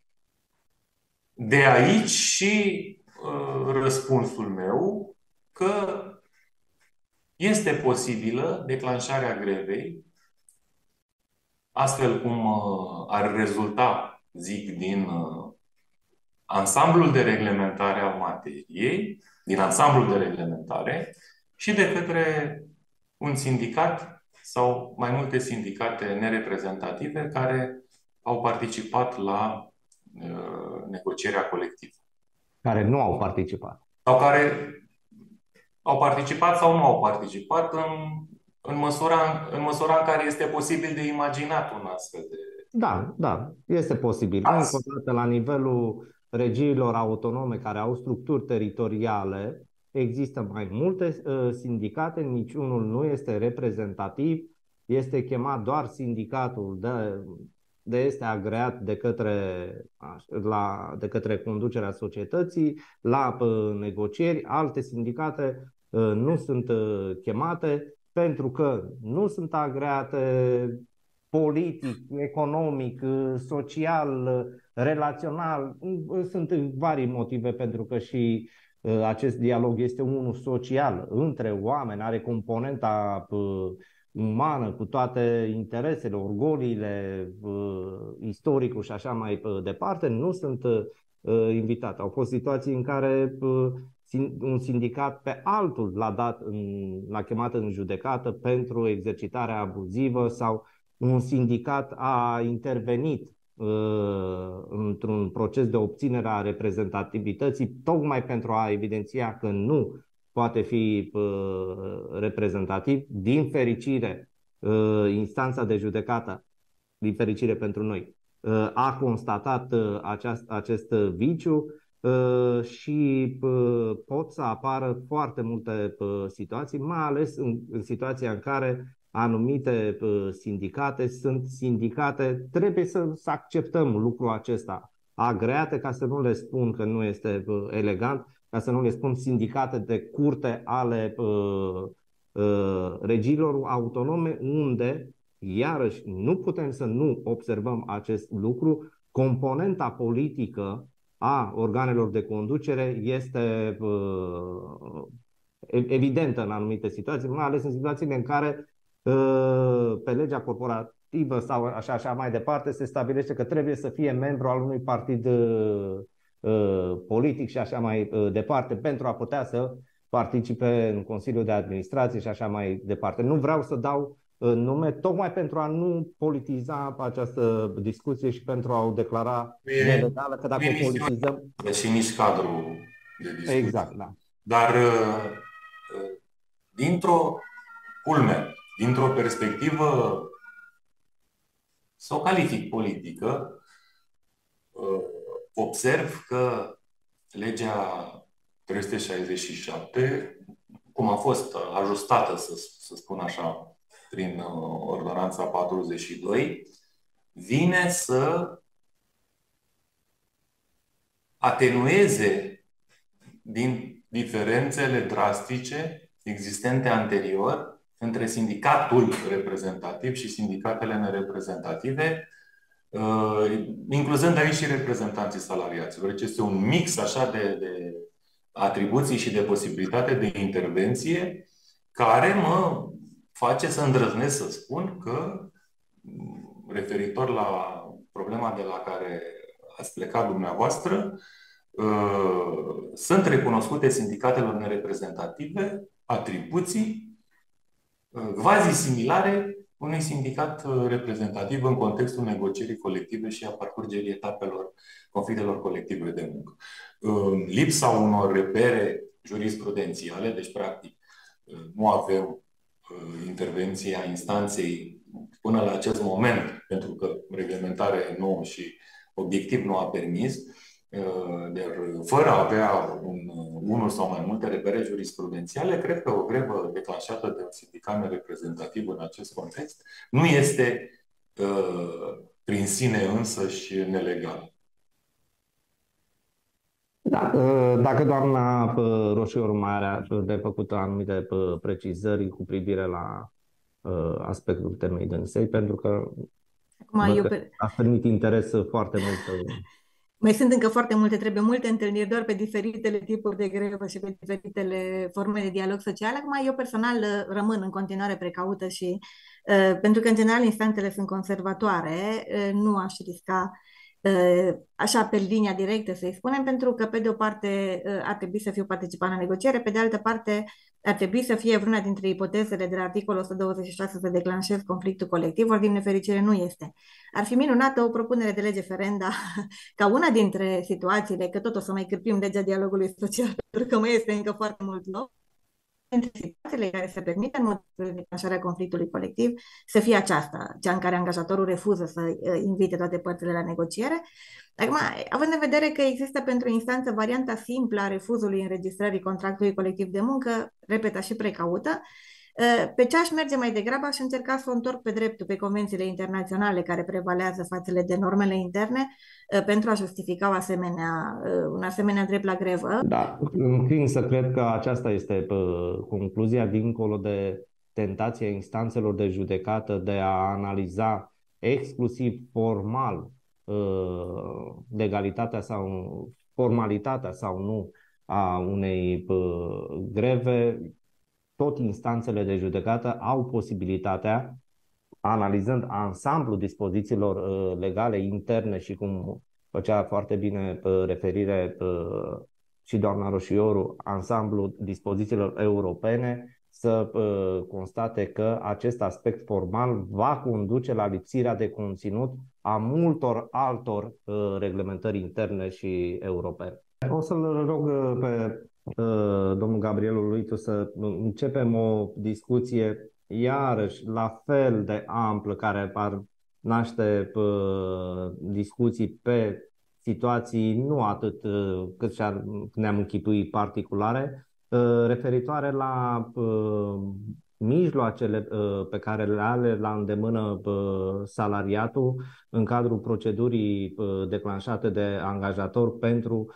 De aici și uh, răspunsul meu că este posibilă declanșarea grevei, astfel cum uh, ar rezulta, zic, din uh, ansamblul de reglementare al materiei, din ansamblul de reglementare și de către un sindicat sau mai multe sindicate nereprezentative care au participat la uh, negocierea colectivă. Care nu au participat. Sau care au participat sau nu au participat în, în, măsura, în măsura în care este posibil de imaginat un astfel de. Da, da, este posibil. Încă o dată, la nivelul regiilor autonome care au structuri teritoriale, există mai multe uh, sindicate, niciunul nu este reprezentativ, este chemat doar sindicatul de, de este agreat de către, la, de către conducerea societății la uh, negocieri, alte sindicate Uh, nu sunt uh, chemate pentru că nu sunt agreate politic, economic, uh, social, relațional. Sunt vari motive pentru că și acest dialog este unul social între oameni, are componenta umană cu toate interesele, orgoliile, istoricul și așa mai departe, nu sunt invitate. Au fost situații în care un sindicat pe altul l-a, dat în, l-a chemat în judecată pentru exercitarea abuzivă sau un sindicat a intervenit uh, într-un proces de obținere a reprezentativității tocmai pentru a evidenția că nu poate fi uh, reprezentativ. Din fericire, uh, instanța de judecată, din fericire pentru noi, uh, a constatat uh, aceast, acest viciu Uh, și uh, pot să apară foarte multe uh, situații, mai ales în, în situația în care anumite sindicate sunt sindicate, trebuie să, să acceptăm lucrul acesta, agreate, ca să nu le spun că nu este elegant, ca să nu le spun sindicate de curte ale uh, uh, regiilor autonome, unde, iarăși, nu putem să nu observăm acest lucru, componenta politică a organelor de conducere este uh, evidentă în anumite situații, mai ales în situațiile în care uh, pe legea corporativă sau așa, așa mai departe se stabilește că trebuie să fie membru al unui partid uh, politic și așa mai departe pentru a putea să participe în Consiliul de Administrație și așa mai departe. Nu vreau să dau nume, tocmai pentru a nu politiza această discuție și pentru a o declara nelegală, că dacă o politizăm... Și nici cadrul de discuție. Exact, da. Dar uh, uh, dintr-o culme, dintr-o perspectivă să o calific politică, uh, observ că legea 367 cum a fost ajustată, să, să spun așa, prin Ordonanța 42, vine să atenueze din diferențele drastice existente anterior între sindicatul reprezentativ și sindicatele nereprezentative, uh, incluzând aici și reprezentanții salariaților. Deci este un mix așa de, de atribuții și de posibilitate de intervenție care mă face să îndrăznesc să spun că referitor la problema de la care ați plecat dumneavoastră, uh, sunt recunoscute sindicatelor nereprezentative atribuții uh, quasi similare unui sindicat uh, reprezentativ în contextul negocierii colective și a parcurgerii etapelor conflictelor colective de muncă. Lipsa unor repere jurisprudențiale, deci practic nu avem intervenția instanței până la acest moment, pentru că reglementarea nouă și obiectiv nu a permis, uh, dar fără a avea un, unul sau mai multe repere jurisprudențiale, cred că o grevă declanșată de un sindicat reprezentativ în acest context nu este uh, prin sine însă și nelegală. Da, uh, dacă doamna Roșior mai are de făcut anumite precizări cu privire la aspectul temei dânsei, pentru că Acum, eu pe... a stârnit interes foarte mult. Mai sunt încă foarte multe, trebuie multe întâlniri doar pe diferitele tipuri de grevă și pe diferitele forme de dialog social. Acum, eu personal uh, rămân în continuare precaută și uh, pentru că, în general, instanțele sunt conservatoare, uh, nu aș risca așa pe linia directă, să-i spunem, pentru că, pe de o parte, ar trebui să fiu participant la negociere, pe de altă parte, ar trebui să fie vreuna dintre ipotezele de la articolul 126 să declanșez conflictul colectiv, ori din nefericire nu este. Ar fi minunată o propunere de lege ferenda ca una dintre situațiile, că tot o să mai cârpim legea dialogului social, pentru că mai este încă foarte mult loc, între situațiile care se permit în mod declanșarea conflictului colectiv să fie aceasta, cea în care angajatorul refuză să uh, invite toate părțile la negociere. Acum, având în vedere că există pentru instanță varianta simplă a refuzului înregistrării contractului colectiv de muncă, repeta și precaută, uh, pe ce aș merge mai degrabă, aș încerca să o întorc pe dreptul pe convențiile internaționale care prevalează față de normele interne Uh, pentru a justifica o asemenea, uh, un asemenea drept la grevă. Da, înclin să cred că aceasta este uh, concluzia dincolo de tentația instanțelor de judecată de a analiza exclusiv formal legalitatea sau formalitatea sau nu a unei greve, tot instanțele de judecată au posibilitatea analizând ansamblul dispozițiilor uh, legale interne și cum făcea foarte bine uh, referire uh, și doamna Roșioru, ansamblul dispozițiilor europene, să constate că acest aspect formal va conduce la lipsirea de conținut a multor altor reglementări interne și europene. O să-l rog pe domnul Gabrielul Luitu să începem o discuție iarăși la fel de amplă, care ar naște pă, discuții pe situații nu atât cât și-ar, ne-am închipui particulare, referitoare la mijloacele pe care le are la îndemână salariatul în cadrul procedurii declanșate de angajator pentru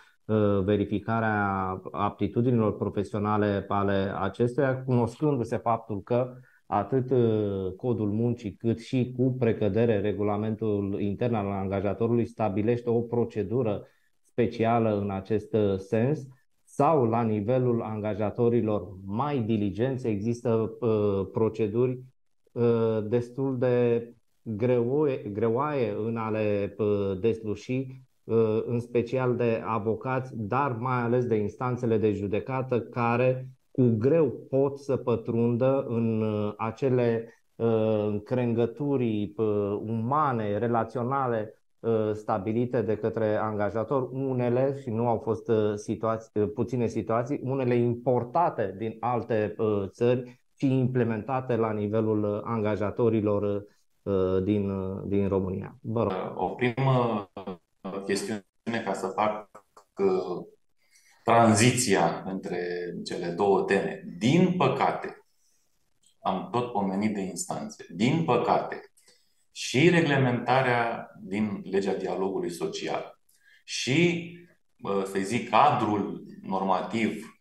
verificarea aptitudinilor profesionale ale acestuia, cunoscându-se faptul că atât uh, codul muncii cât și cu precădere regulamentul intern al angajatorului stabilește o procedură specială în acest uh, sens sau la nivelul angajatorilor mai diligenți există uh, proceduri uh, destul de greoaie, greoaie în ale uh, desluși, uh, în special de avocați, dar mai ales de instanțele de judecată care cu greu pot să pătrundă în uh, acele uh, crengături uh, umane, relaționale stabilite de către angajator, unele, și nu au fost situații, puține situații, unele importate din alte țări și implementate la nivelul angajatorilor din, din România. Vă rog. O primă chestiune ca să fac tranziția între cele două teme. Din păcate, am tot pomenit de instanțe, din păcate, și reglementarea din legea dialogului social și, să zic, cadrul normativ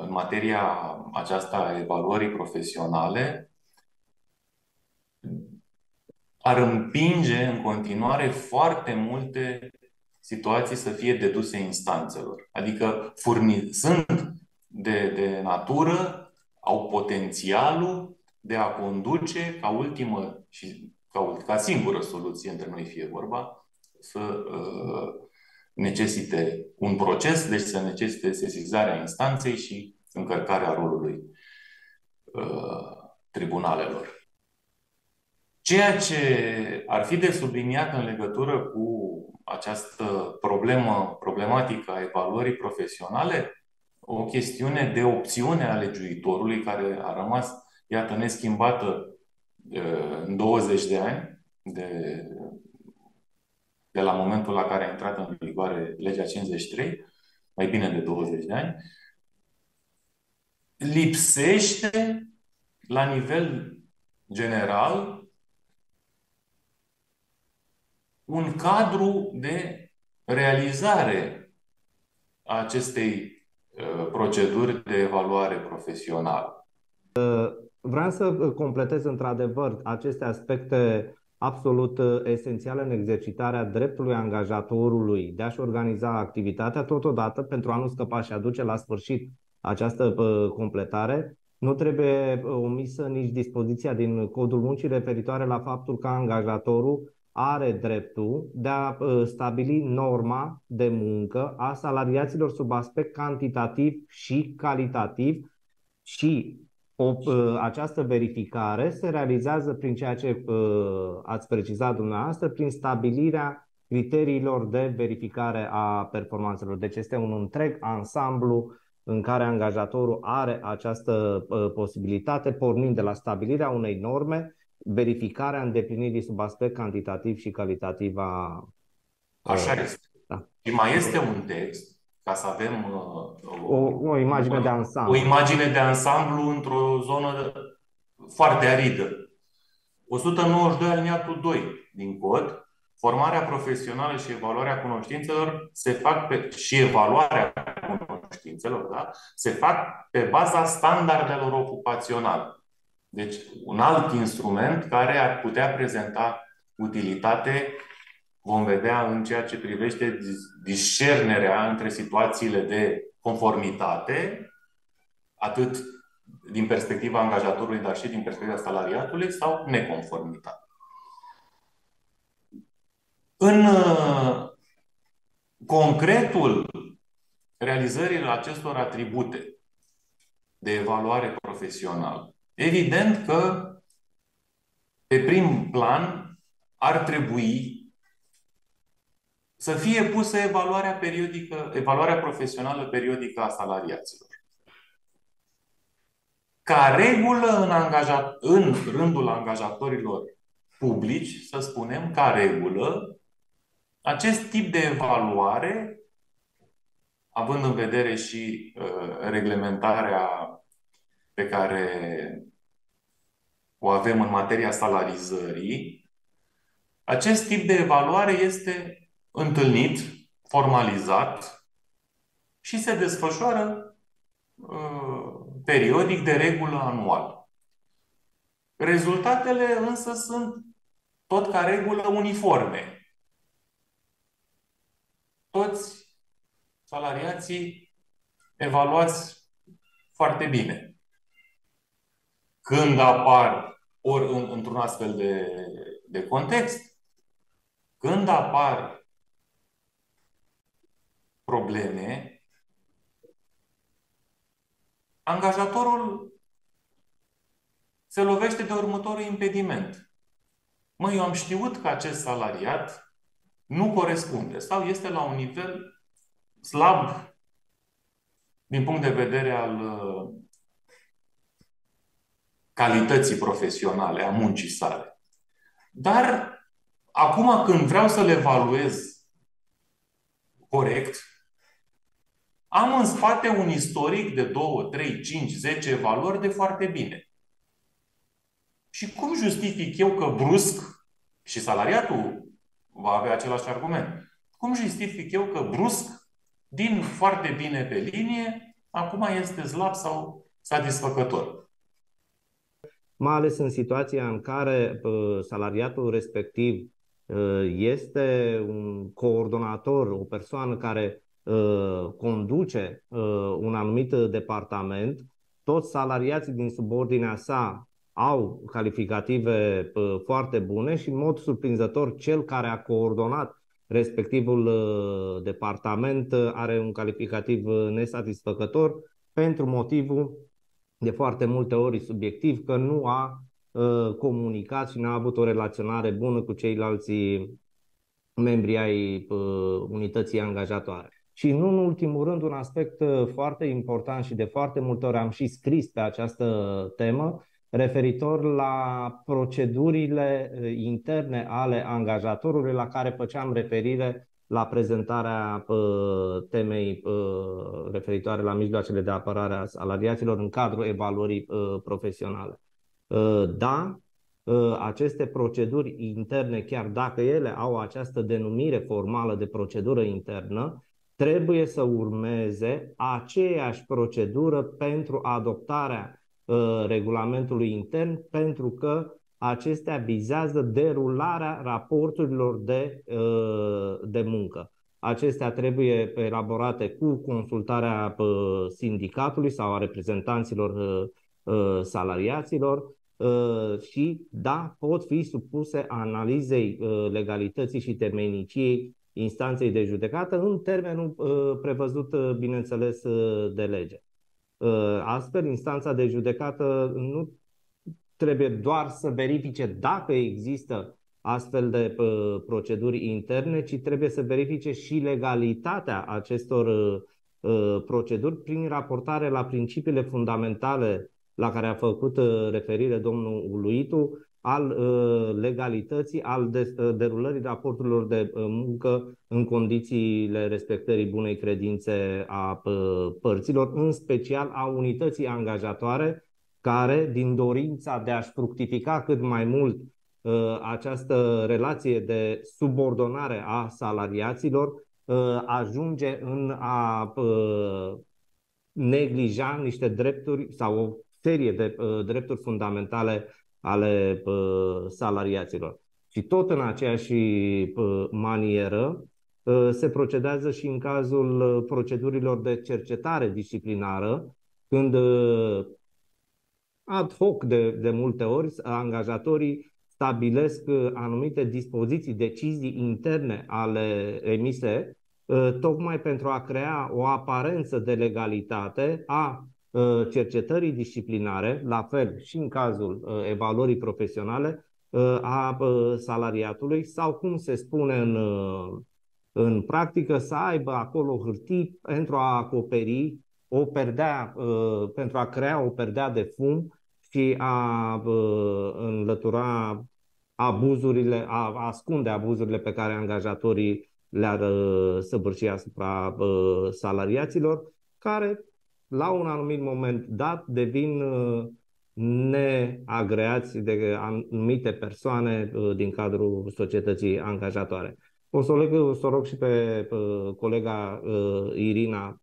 în materia aceasta a evaluării profesionale ar împinge în continuare foarte multe situații să fie deduse instanțelor. Adică furni, sunt de, de natură, au potențialul de a conduce ca ultimă și ca, ca singură soluție între noi fie vorba, să uh, necesite un proces, deci să necesite sesizarea instanței și încărcarea rolului uh, tribunalelor. Ceea ce ar fi de subliniat în legătură cu această problemă, problematică a evaluării profesionale, o chestiune de opțiune a legiuitorului care a rămas, iată, neschimbată în 20 de ani, de, de la momentul la care a intrat în vigoare legea 53, mai bine de 20 de ani, lipsește la nivel general un cadru de realizare a acestei uh, proceduri de evaluare profesională. Uh, vreau să uh, completez într-adevăr aceste aspecte absolut esențiale în exercitarea dreptului angajatorului de a-și organiza activitatea, totodată pentru a nu scăpa și a duce la sfârșit această completare, nu trebuie omisă nici dispoziția din Codul Muncii referitoare la faptul că angajatorul are dreptul de a ă, stabili norma de muncă a salariaților sub aspect cantitativ și calitativ și o, ă, această verificare se realizează prin ceea ce ă, ați precizat dumneavoastră, prin stabilirea criteriilor de verificare a performanțelor. Deci este un întreg ansamblu în care angajatorul are această posibilitate, pornind de la stabilirea unei norme verificarea îndeplinirii sub aspect cantitativ și calitativ a... Așa este. Da. Și mai este un text, ca să avem uh, o, o imagine o, de ansamblu. O imagine de ansamblu într-o zonă foarte aridă. 192 aliniatul 2 din cod, formarea profesională și evaluarea cunoștințelor se fac pe, și evaluarea cunoștințelor, da? se fac pe baza standardelor ocupaționale. Deci, un alt instrument care ar putea prezenta utilitate, vom vedea în ceea ce privește discernerea între situațiile de conformitate, atât din perspectiva angajatorului, dar și din perspectiva salariatului, sau neconformitate. În uh, concretul realizării acestor atribute de evaluare profesională, Evident că pe prim plan ar trebui să fie pusă evaluarea periodică, evaluarea profesională periodică a salariaților. Ca regulă în, angajat, în rândul angajatorilor publici, să spunem, ca regulă, acest tip de evaluare, având în vedere și uh, reglementarea pe care o avem în materia salarizării, acest tip de evaluare este întâlnit, formalizat și se desfășoară uh, periodic de regulă anual. Rezultatele însă sunt tot ca regulă uniforme. Toți salariații evaluați foarte bine când apar, ori în, într-un astfel de, de context, când apar probleme, angajatorul se lovește de următorul impediment. Mă, eu am știut că acest salariat nu corespunde sau este la un nivel slab din punct de vedere al calității profesionale, a muncii sale. Dar acum când vreau să le evaluez corect, am în spate un istoric de 2, 3, 5, 10 valori de foarte bine. Și cum justific eu că brusc, și salariatul va avea același argument, cum justific eu că brusc, din foarte bine pe linie, acum este slab sau satisfăcător? Mai ales în situația în care uh, salariatul respectiv uh, este un coordonator, o persoană care uh, conduce un anumit departament, toți salariații din subordinea sa au calificative foarte bune și, în mod surprinzător, cel care a coordonat respectivul departament are un calificativ nesatisfăcător pentru motivul de foarte multe ori subiectiv că nu a comunicat și n-a avut o relaționare bună cu ceilalți membri ai unității angajatoare. Și nu în ultimul rând, un aspect foarte important și de foarte multe ori am și scris pe această temă, referitor la procedurile eh, interne ale angajatorului la care făceam referire la prezentarea uh, temei uh, referitoare la mijloacele de apărare a salariaților în cadrul evaluării uh, profesionale. Da, aceste proceduri interne, chiar dacă ele au această denumire formală de procedură internă, trebuie să urmeze aceeași procedură pentru adoptarea Uh, regulamentului intern pentru că acestea vizează derularea raporturilor de, uh, de muncă. Acestea trebuie elaborate cu consultarea uh, sindicatului sau a reprezentanților salariaților și, da, pot fi supuse analizei legalității și temeniciei instanței de judecată în termenul prevăzut, bineînțeles, de lege. Ă, astfel, instanța de judecată nu trebuie doar să verifice dacă există astfel de ă, proceduri interne, ci trebuie să verifice și legalitatea acestor ă, proceduri prin raportare la principiile fundamentale la care a făcut referire domnul Uluitu, al uh, legalității, al de, uh, derulării raporturilor de uh, muncă în condițiile respectării bunei credințe a părților, în special a unității angajatoare, care, din dorința de a-și fructifica cât mai mult această relație de subordonare a salariaților, ajunge în a neglija niște drepturi sau o serie de drepturi fundamentale ale salariaților. Și tot în aceeași manieră se procedează și în cazul procedurilor de cercetare disciplinară, când ad hoc de, de multe ori angajatorii stabilesc anumite dispoziții, decizii interne ale emise, tocmai pentru a crea o aparență de legalitate a Uh, cercetării disciplinare, la fel și în cazul uh, evaluării profesionale uh, a salariatului sau cum se spune în, în practică să aibă acolo hârtii pentru a acoperi o perdea, pentru a crea o perdea de fum și a înlătura abuzurile, a ascunde abuzurile pe care angajatorii le-ar săvârși asupra salariaților, care la un anumit moment dat devin uh, neagreați de anumite persoane uh, din cadrul societății angajatoare. O să, leg, o să rog și pe uh, colega Irina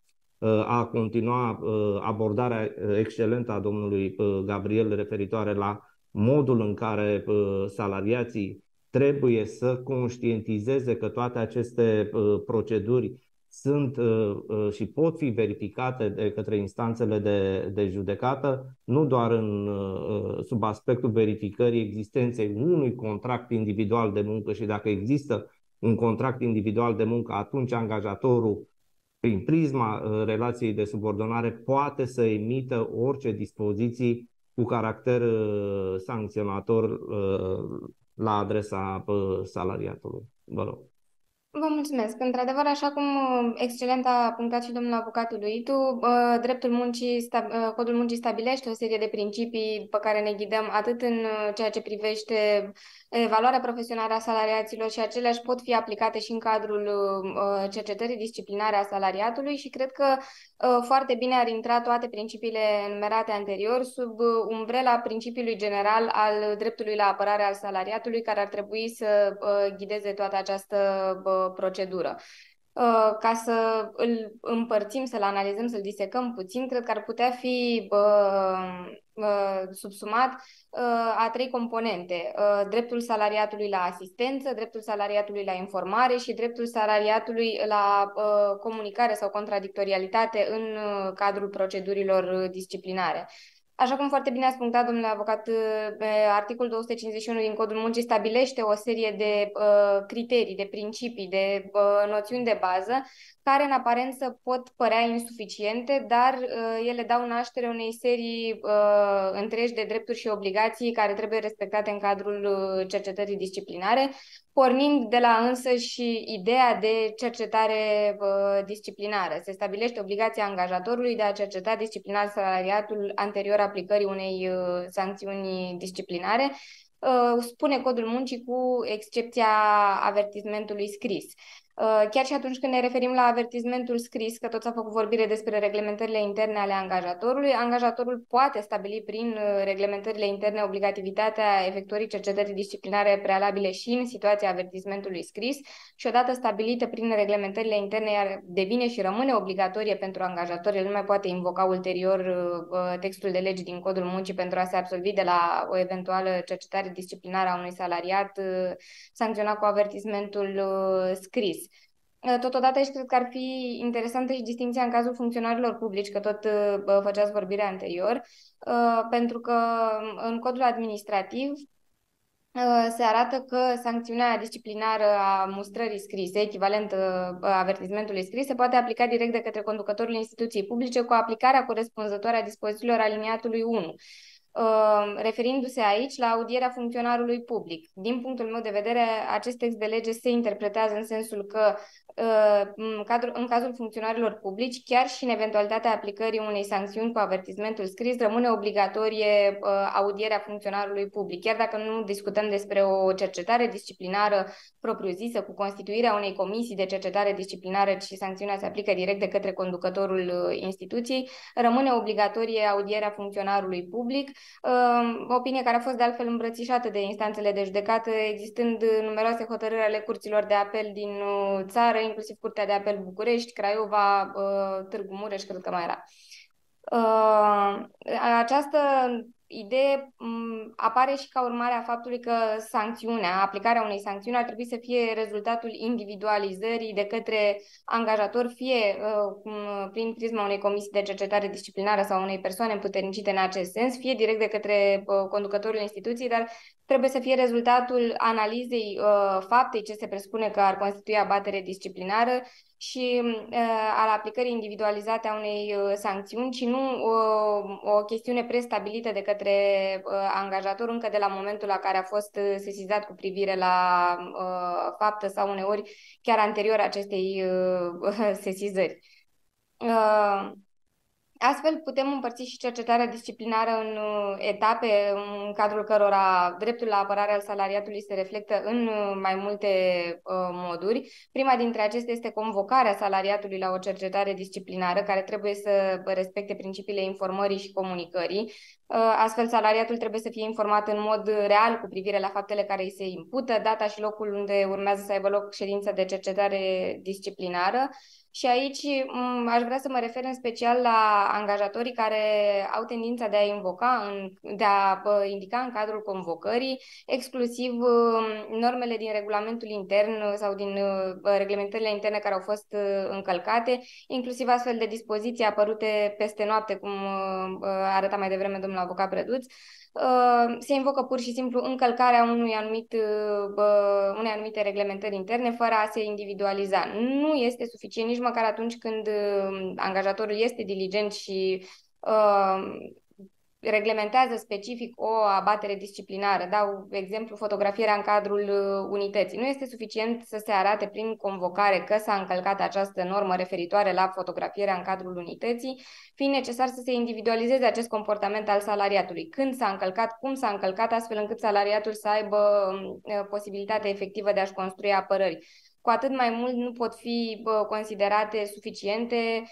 a continua abordarea excelentă a domnului Gabriel referitoare la modul în care salariații trebuie să conștientizeze că toate aceste proceduri sunt uh, uh, și pot fi verificate de către instanțele de, de judecată, nu doar în, uh, sub aspectul verificării existenței unui contract individual de muncă și dacă există un contract individual de muncă, atunci angajatorul, prin prisma relației de subordonare, poate să emită orice dispoziții cu caracter sancționator la adresa salariatului. Vă rog. Vă mulțumesc. Într-adevăr, așa cum uh, excelent a punctat și domnul avocatul lui tu, uh, dreptul muncii, uh, codul muncii stabilește o serie de principii pe care ne ghidăm atât în ceea ce privește evaluarea profesională a salariaților și aceleași pot fi aplicate și în cadrul uh, cercetării disciplinare a salariatului și cred că uh, foarte bine ar intra toate principiile enumerate anterior sub uh, umbrela principiului general al dreptului la apărare al salariatului care ar trebui să ghideze toată această procedură. Uh, ca să îl împărțim, să-l analizăm, să-l disecăm puțin, cred că ar putea fi uh, uh, subsumat uh, a trei componente. Uh, dreptul salariatului la asistență, dreptul salariatului la informare și dreptul salariatului la uh, comunicare sau contradictorialitate în uh, cadrul procedurilor disciplinare. Așa cum foarte bine a punctat domnule avocat, articolul 251 din Codul Muncii stabilește o serie de uh, criterii, de principii, de uh, noțiuni de bază, care în aparență pot părea insuficiente, dar uh, ele dau naștere unei serii uh, întregi de drepturi și obligații care trebuie respectate în cadrul uh, cercetării disciplinare, pornind de la însă și ideea de cercetare uh, disciplinară. Se stabilește obligația angajatorului de a cerceta disciplinar salariatul anterior aplicării unei uh, sancțiuni disciplinare, uh, spune codul muncii cu excepția avertismentului scris. Uh, chiar și atunci când ne referim la avertismentul scris, că tot s-a făcut vorbire despre reglementările interne ale angajatorului, angajatorul poate stabili prin uh, reglementările interne obligativitatea efectuării cercetării disciplinare prealabile și în situația avertismentului scris și odată stabilită prin reglementările interne, iar devine și rămâne obligatorie pentru angajator, el nu mai poate invoca ulterior uh, textul de lege din codul muncii pentru a se absolvi de la o eventuală cercetare disciplinară a unui salariat sancționat cu avertismentul scris. Uh, totodată aici cred că ar fi interesantă și distinția în cazul funcționarilor publici, că tot uh, făceați vorbirea anterior, uh, pentru că um, în codul administrativ se arată că sancțiunea disciplinară a mustrării scrise, echivalent avertismentului scris, se poate aplica direct de către conducătorul instituției publice cu aplicarea corespunzătoare a dispozițiilor aliniatului 1 referindu-se aici la audierea funcționarului public. Din punctul meu de vedere, acest text de lege se interpretează în sensul că în, cadrul, în cazul funcționarilor publici, chiar și în eventualitatea aplicării unei sancțiuni cu avertismentul scris, rămâne obligatorie audierea funcționarului public. Chiar dacă nu discutăm despre o cercetare disciplinară propriu-zisă cu constituirea unei comisii de cercetare disciplinară și sancțiunea se aplică direct de către conducătorul instituției, rămâne obligatorie audierea funcționarului public, opinie care a fost de altfel îmbrățișată de instanțele de judecată, existând numeroase hotărâri ale curților de apel din uh, țară, inclusiv Curtea de Apel București, Craiova, uh, Târgu Mureș, cred că mai era. Uh, această idee apare și ca urmare a faptului că sancțiunea, aplicarea unei sancțiuni ar trebui să fie rezultatul individualizării de către angajator, fie uh, prin prisma unei comisii de cercetare disciplinară sau unei persoane împuternicite în acest sens, fie direct de către uh, conducătorul instituției, dar trebuie să fie rezultatul analizei uh, faptei ce se presupune că ar constitui abatere disciplinară și uh, al aplicării individualizate a unei uh, sancțiuni, ci nu uh, o chestiune prestabilită de către uh, angajator încă de la momentul la care a fost uh, sesizat cu privire la uh, faptă sau uneori chiar anterior acestei uh, sesizări. Uh, Astfel putem împărți și cercetarea disciplinară în uh, etape în cadrul cărora dreptul la apărare al salariatului se reflectă în uh, mai multe uh, moduri. Prima dintre acestea este convocarea salariatului la o cercetare disciplinară care trebuie să respecte principiile informării și comunicării. Astfel, salariatul trebuie să fie informat în mod real cu privire la faptele care îi se impută, data și locul unde urmează să aibă loc ședința de cercetare disciplinară și aici mm, aș vrea să mă refer în special la angajatorii care au tendința de a invoca, în, de a indica în cadrul convocării, exclusiv mm, normele din regulamentul intern sau din reglementările interne care au fost încălcate, inclusiv astfel de dispoziții apărute peste noapte, cum arăta mai devreme domnul avocat Preduț, Uh, se invocă pur și simplu încălcarea unui anumit, uh, unei anumite reglementări interne fără a se individualiza. Nu este suficient nici măcar atunci când uh, angajatorul este diligent și reglementează specific o abatere disciplinară. Dau exemplu fotografierea în cadrul uh, unității. Nu este suficient să se arate prin convocare că s-a încălcat această normă referitoare la fotografierea în cadrul unității, fiind necesar să se individualizeze acest comportament al salariatului. Când s-a încălcat, cum s-a încălcat, astfel încât salariatul să aibă uh, posibilitatea efectivă de a-și construi apărări. Cu atât mai mult nu pot fi considerate suficiente Uh,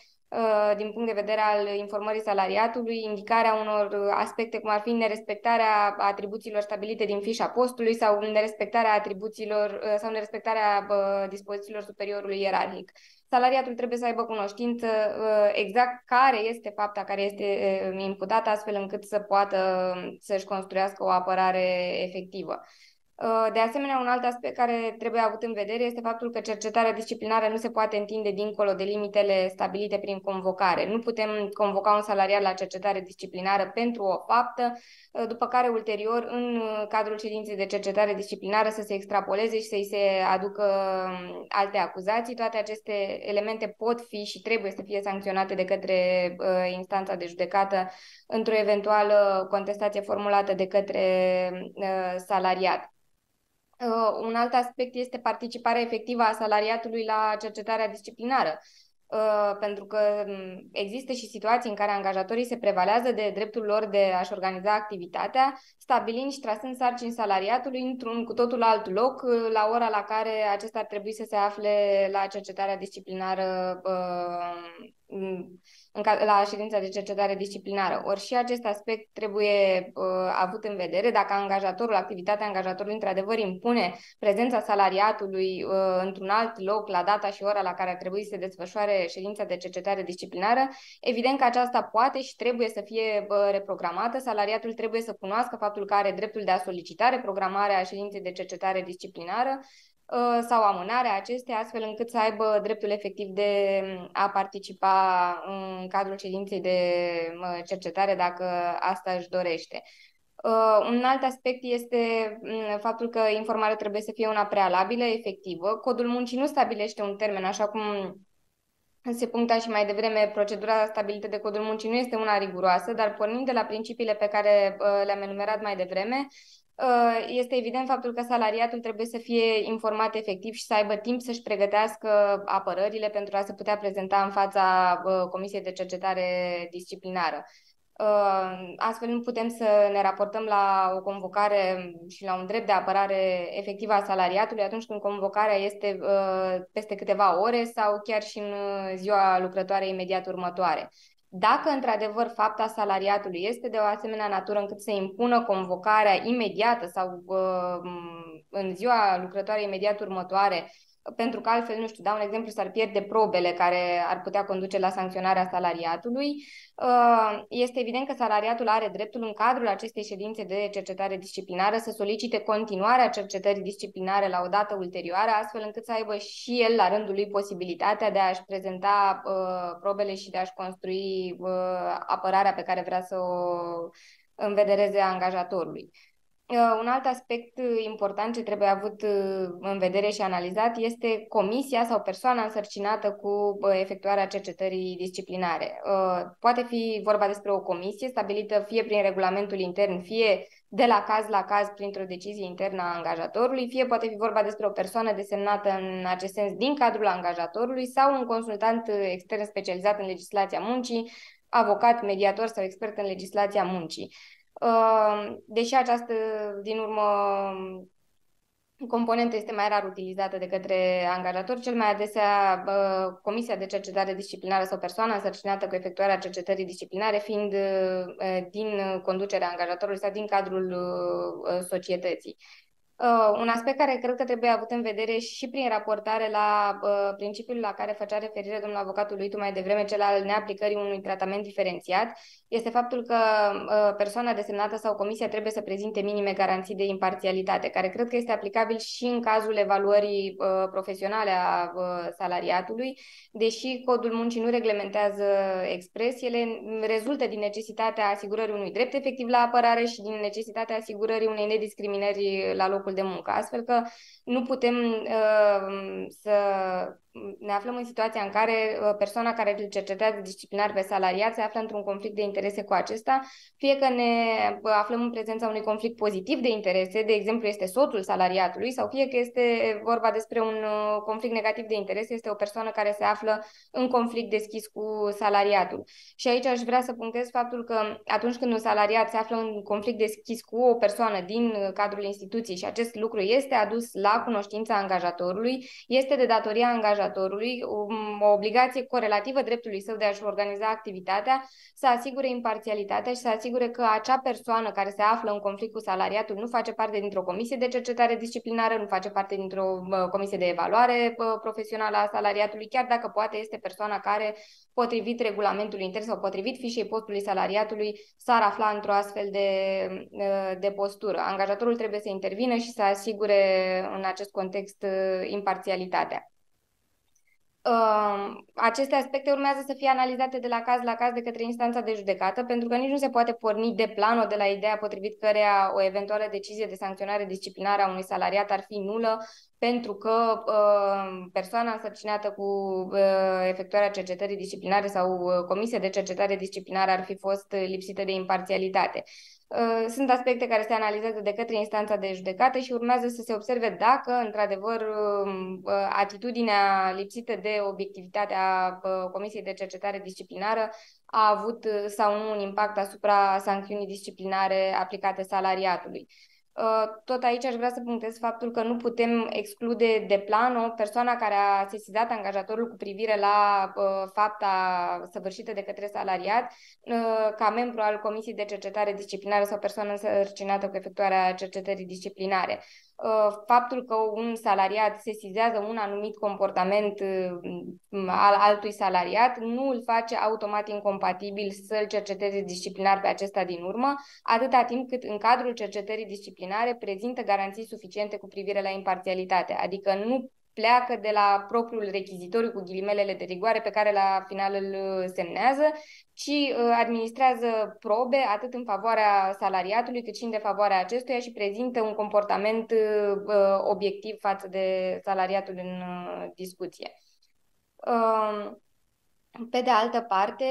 din punct de vedere al informării salariatului, indicarea unor aspecte cum ar fi nerespectarea atribuțiilor stabilite din fișa postului sau nerespectarea atribuțiilor uh, sau nerespectarea uh, dispozițiilor superiorului ierarhic. Salariatul trebuie să aibă cunoștință exact care este fapta care este imputată astfel încât să poată să-și construiască o apărare efectivă. Uh, de asemenea, un alt aspect care trebuie avut în vedere este faptul că cercetarea disciplinară nu se poate întinde dincolo de limitele stabilite prin convocare. Nu putem convoca un salariat la cercetare disciplinară pentru o faptă, uh, după care ulterior, în cadrul ședinței de cercetare disciplinară, să se extrapoleze și să-i se aducă um, alte acuzații. Toate aceste elemente pot fi și trebuie să fie sancționate de către uh, instanța de judecată într-o eventuală contestație formulată de către salariat. Uh, un alt aspect este participarea efectivă a salariatului la cercetarea disciplinară. Uh, pentru că um, există și situații în care angajatorii se prevalează de dreptul lor de a-și organiza activitatea, stabilind și trasând sarcini salariatului într-un cu totul alt loc, uh, la ora la care acesta ar trebui să se afle la cercetarea disciplinară uh, în ca- la ședința de cercetare disciplinară. Ori și acest aspect trebuie uh, avut în vedere dacă angajatorul, activitatea angajatorului într-adevăr impune prezența salariatului uh, într-un alt loc la data și ora la care ar trebui să se desfășoare ședința de cercetare disciplinară, evident că aceasta poate și trebuie să fie uh, reprogramată. Salariatul trebuie să cunoască faptul că are dreptul de a solicita reprogramarea ședinței de cercetare disciplinară Uh, sau amânarea acesteia, astfel încât să aibă dreptul efectiv de a participa în cadrul ședinței de uh, cercetare dacă asta își dorește. Uh, un alt aspect este mm, faptul că informarea trebuie să fie una prealabilă, efectivă. Codul muncii nu stabilește un termen, așa cum se puncta și mai devreme, procedura stabilită de Codul Muncii nu este una riguroasă, dar pornind de la principiile pe care le-am enumerat mai devreme, Uh, este evident faptul că salariatul trebuie să fie informat efectiv și să aibă timp să-și pregătească apărările pentru a se putea prezenta în fața uh, Comisiei de Cercetare Disciplinară. Uh, astfel nu putem să ne raportăm la o convocare și la un drept de apărare efectivă a salariatului atunci când convocarea este peste câteva ore sau chiar și în ziua lucrătoare imediat următoare. Dacă într-adevăr fapta salariatului este de o asemenea natură încât să impună convocarea imediată sau uh, în ziua lucrătoare imediat următoare pentru că altfel, nu știu, dau un exemplu, s-ar pierde probele care ar putea conduce la sancționarea salariatului. Uh, este evident că salariatul are dreptul în cadrul acestei ședințe de cercetare disciplinară să solicite continuarea cercetării disciplinare la o dată ulterioară, astfel încât să aibă și el la rândul lui posibilitatea de a-și prezenta uh, probele și de a-și construi uh, apărarea pe care vrea să o învedereze angajatorului. Uh, un alt aspect uh, important ce trebuie avut uh, în vedere și analizat este comisia sau persoana însărcinată cu efectuarea cercetării disciplinare. Poate fi vorba despre o comisie stabilită fie prin regulamentul intern, fie de la caz la caz printr-o decizie internă a angajatorului, fie poate fi vorba despre o persoană desemnată în acest sens din cadrul angajatorului sau un consultant extern specializat în legislația muncii, avocat, mediator sau expert în legislația muncii. Ehm, deși această, din urmă, componentă este mai rar utilizată de către angajator, cel mai adesea comisia de cercetare disciplinară sau persoana însărcinată cu efectuarea cercetării disciplinare fiind din conducerea angajatorului sau din cadrul societății. Uh, un aspect care cred că trebuie avut în vedere și prin raportare la uh, principiul la care făcea referire domnul avocatul lui tu mai devreme, cel al neaplicării unui tratament diferențiat, este faptul că uh, persoana desemnată sau comisia trebuie să prezinte minime garanții de imparțialitate, care cred că este aplicabil și în cazul evaluării uh, profesionale a uh, salariatului, deși codul muncii nu reglementează expresiile, rezultă din necesitatea asigurării unui drept efectiv la apărare și din necesitatea asigurării unei nediscriminări la locul locul de muncă. Astfel că nu putem uh, să ne aflăm în situația în care uh, persoana care îl cercetează disciplinar pe salariat se află într-un conflict de interese cu acesta, fie că ne uh, aflăm în prezența unui conflict pozitiv de interese, de exemplu este soțul salariatului, sau fie că este vorba despre un uh, conflict negativ de interese, este o persoană care se află în conflict deschis cu salariatul. Și aici aș vrea să punctez faptul că atunci când un salariat se află în conflict deschis cu o persoană din cadrul instituției și acest lucru este adus la cunoștința angajatorului, este de datoria angajatorului angajatorului o obligație corelativă dreptului său de a-și organiza activitatea, să asigure imparțialitatea și să asigure că acea persoană care se află în conflict cu salariatul nu face parte dintr-o comisie de cercetare disciplinară, nu face parte dintr-o comisie de evaluare profesională a salariatului, chiar dacă poate este persoana care, potrivit regulamentului intern sau potrivit fișei postului salariatului, s-ar afla într-o astfel de, de postură. Angajatorul trebuie să intervină și să asigure în acest context imparțialitatea. Uh, aceste aspecte urmează să fie analizate de la caz la caz de către instanța de judecată, pentru că nici nu se poate porni de plano de la ideea potrivit căreia o eventuală decizie de sancționare disciplinară a unui salariat ar fi nulă, pentru că uh, persoana însărcinată cu uh, efectuarea cercetării disciplinare sau uh, comisie de cercetare disciplinară ar fi fost lipsită de imparțialitate. Uh, sunt aspecte care se analizează de către instanța de judecată și urmează să se observe dacă, într-adevăr, um, uh, atitudinea lipsită de obiectivitate a uh, Comisiei de Cercetare Disciplinară a avut sau nu un impact asupra sancțiunii disciplinare aplicate salariatului. Uh, tot aici aș vrea să punctez faptul că nu putem exclude de plan o persoană care a sesizat angajatorul cu privire la uh, fapta săvârșită de către salariat uh, ca membru al Comisiei de Cercetare Disciplinară sau persoană însărcinată cu efectuarea cercetării disciplinare. Uh, faptul că un salariat sesizează un anumit comportament uh, al altui salariat nu îl face automat incompatibil să-l cerceteze disciplinar pe acesta din urmă, atâta timp cât în cadrul cercetării disciplinare prezintă garanții suficiente cu privire la imparțialitate, adică nu pleacă de la propriul rechizitoriu cu ghilimelele de rigoare pe care la final îl uh, semnează, ci uh, administrează probe atât în favoarea salariatului cât și în defavoarea acestuia și prezintă un comportament uh, obiectiv față de salariatul în discuție. Um, pe de altă parte,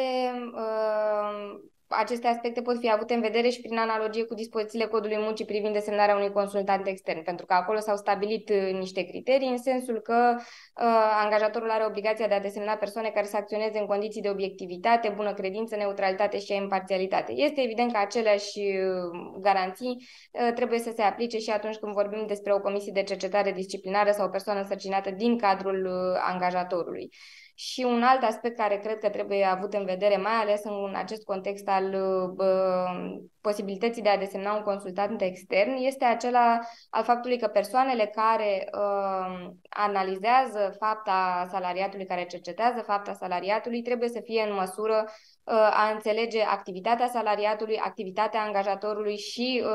aceste aspecte pot fi avute în vedere și prin analogie cu dispozițiile codului muncii privind desemnarea unui consultant extern, pentru că acolo s-au stabilit uh, niște criterii în sensul că uh, angajatorul are obligația de a desemna persoane care să acționeze în condiții de obiectivitate, bună credință, neutralitate și imparțialitate. Este evident că aceleași uh, garanții uh, trebuie să se aplice și atunci când vorbim despre o comisie de cercetare disciplinară sau o persoană însărcinată din cadrul uh, angajatorului. Și un alt aspect care cred că trebuie avut în vedere, mai ales în acest context al uh, posibilității de a desemna un consultant extern, este acela al faptului că persoanele care uh, analizează fapta salariatului, care cercetează fapta salariatului, trebuie să fie în măsură a înțelege activitatea salariatului, activitatea angajatorului și uh,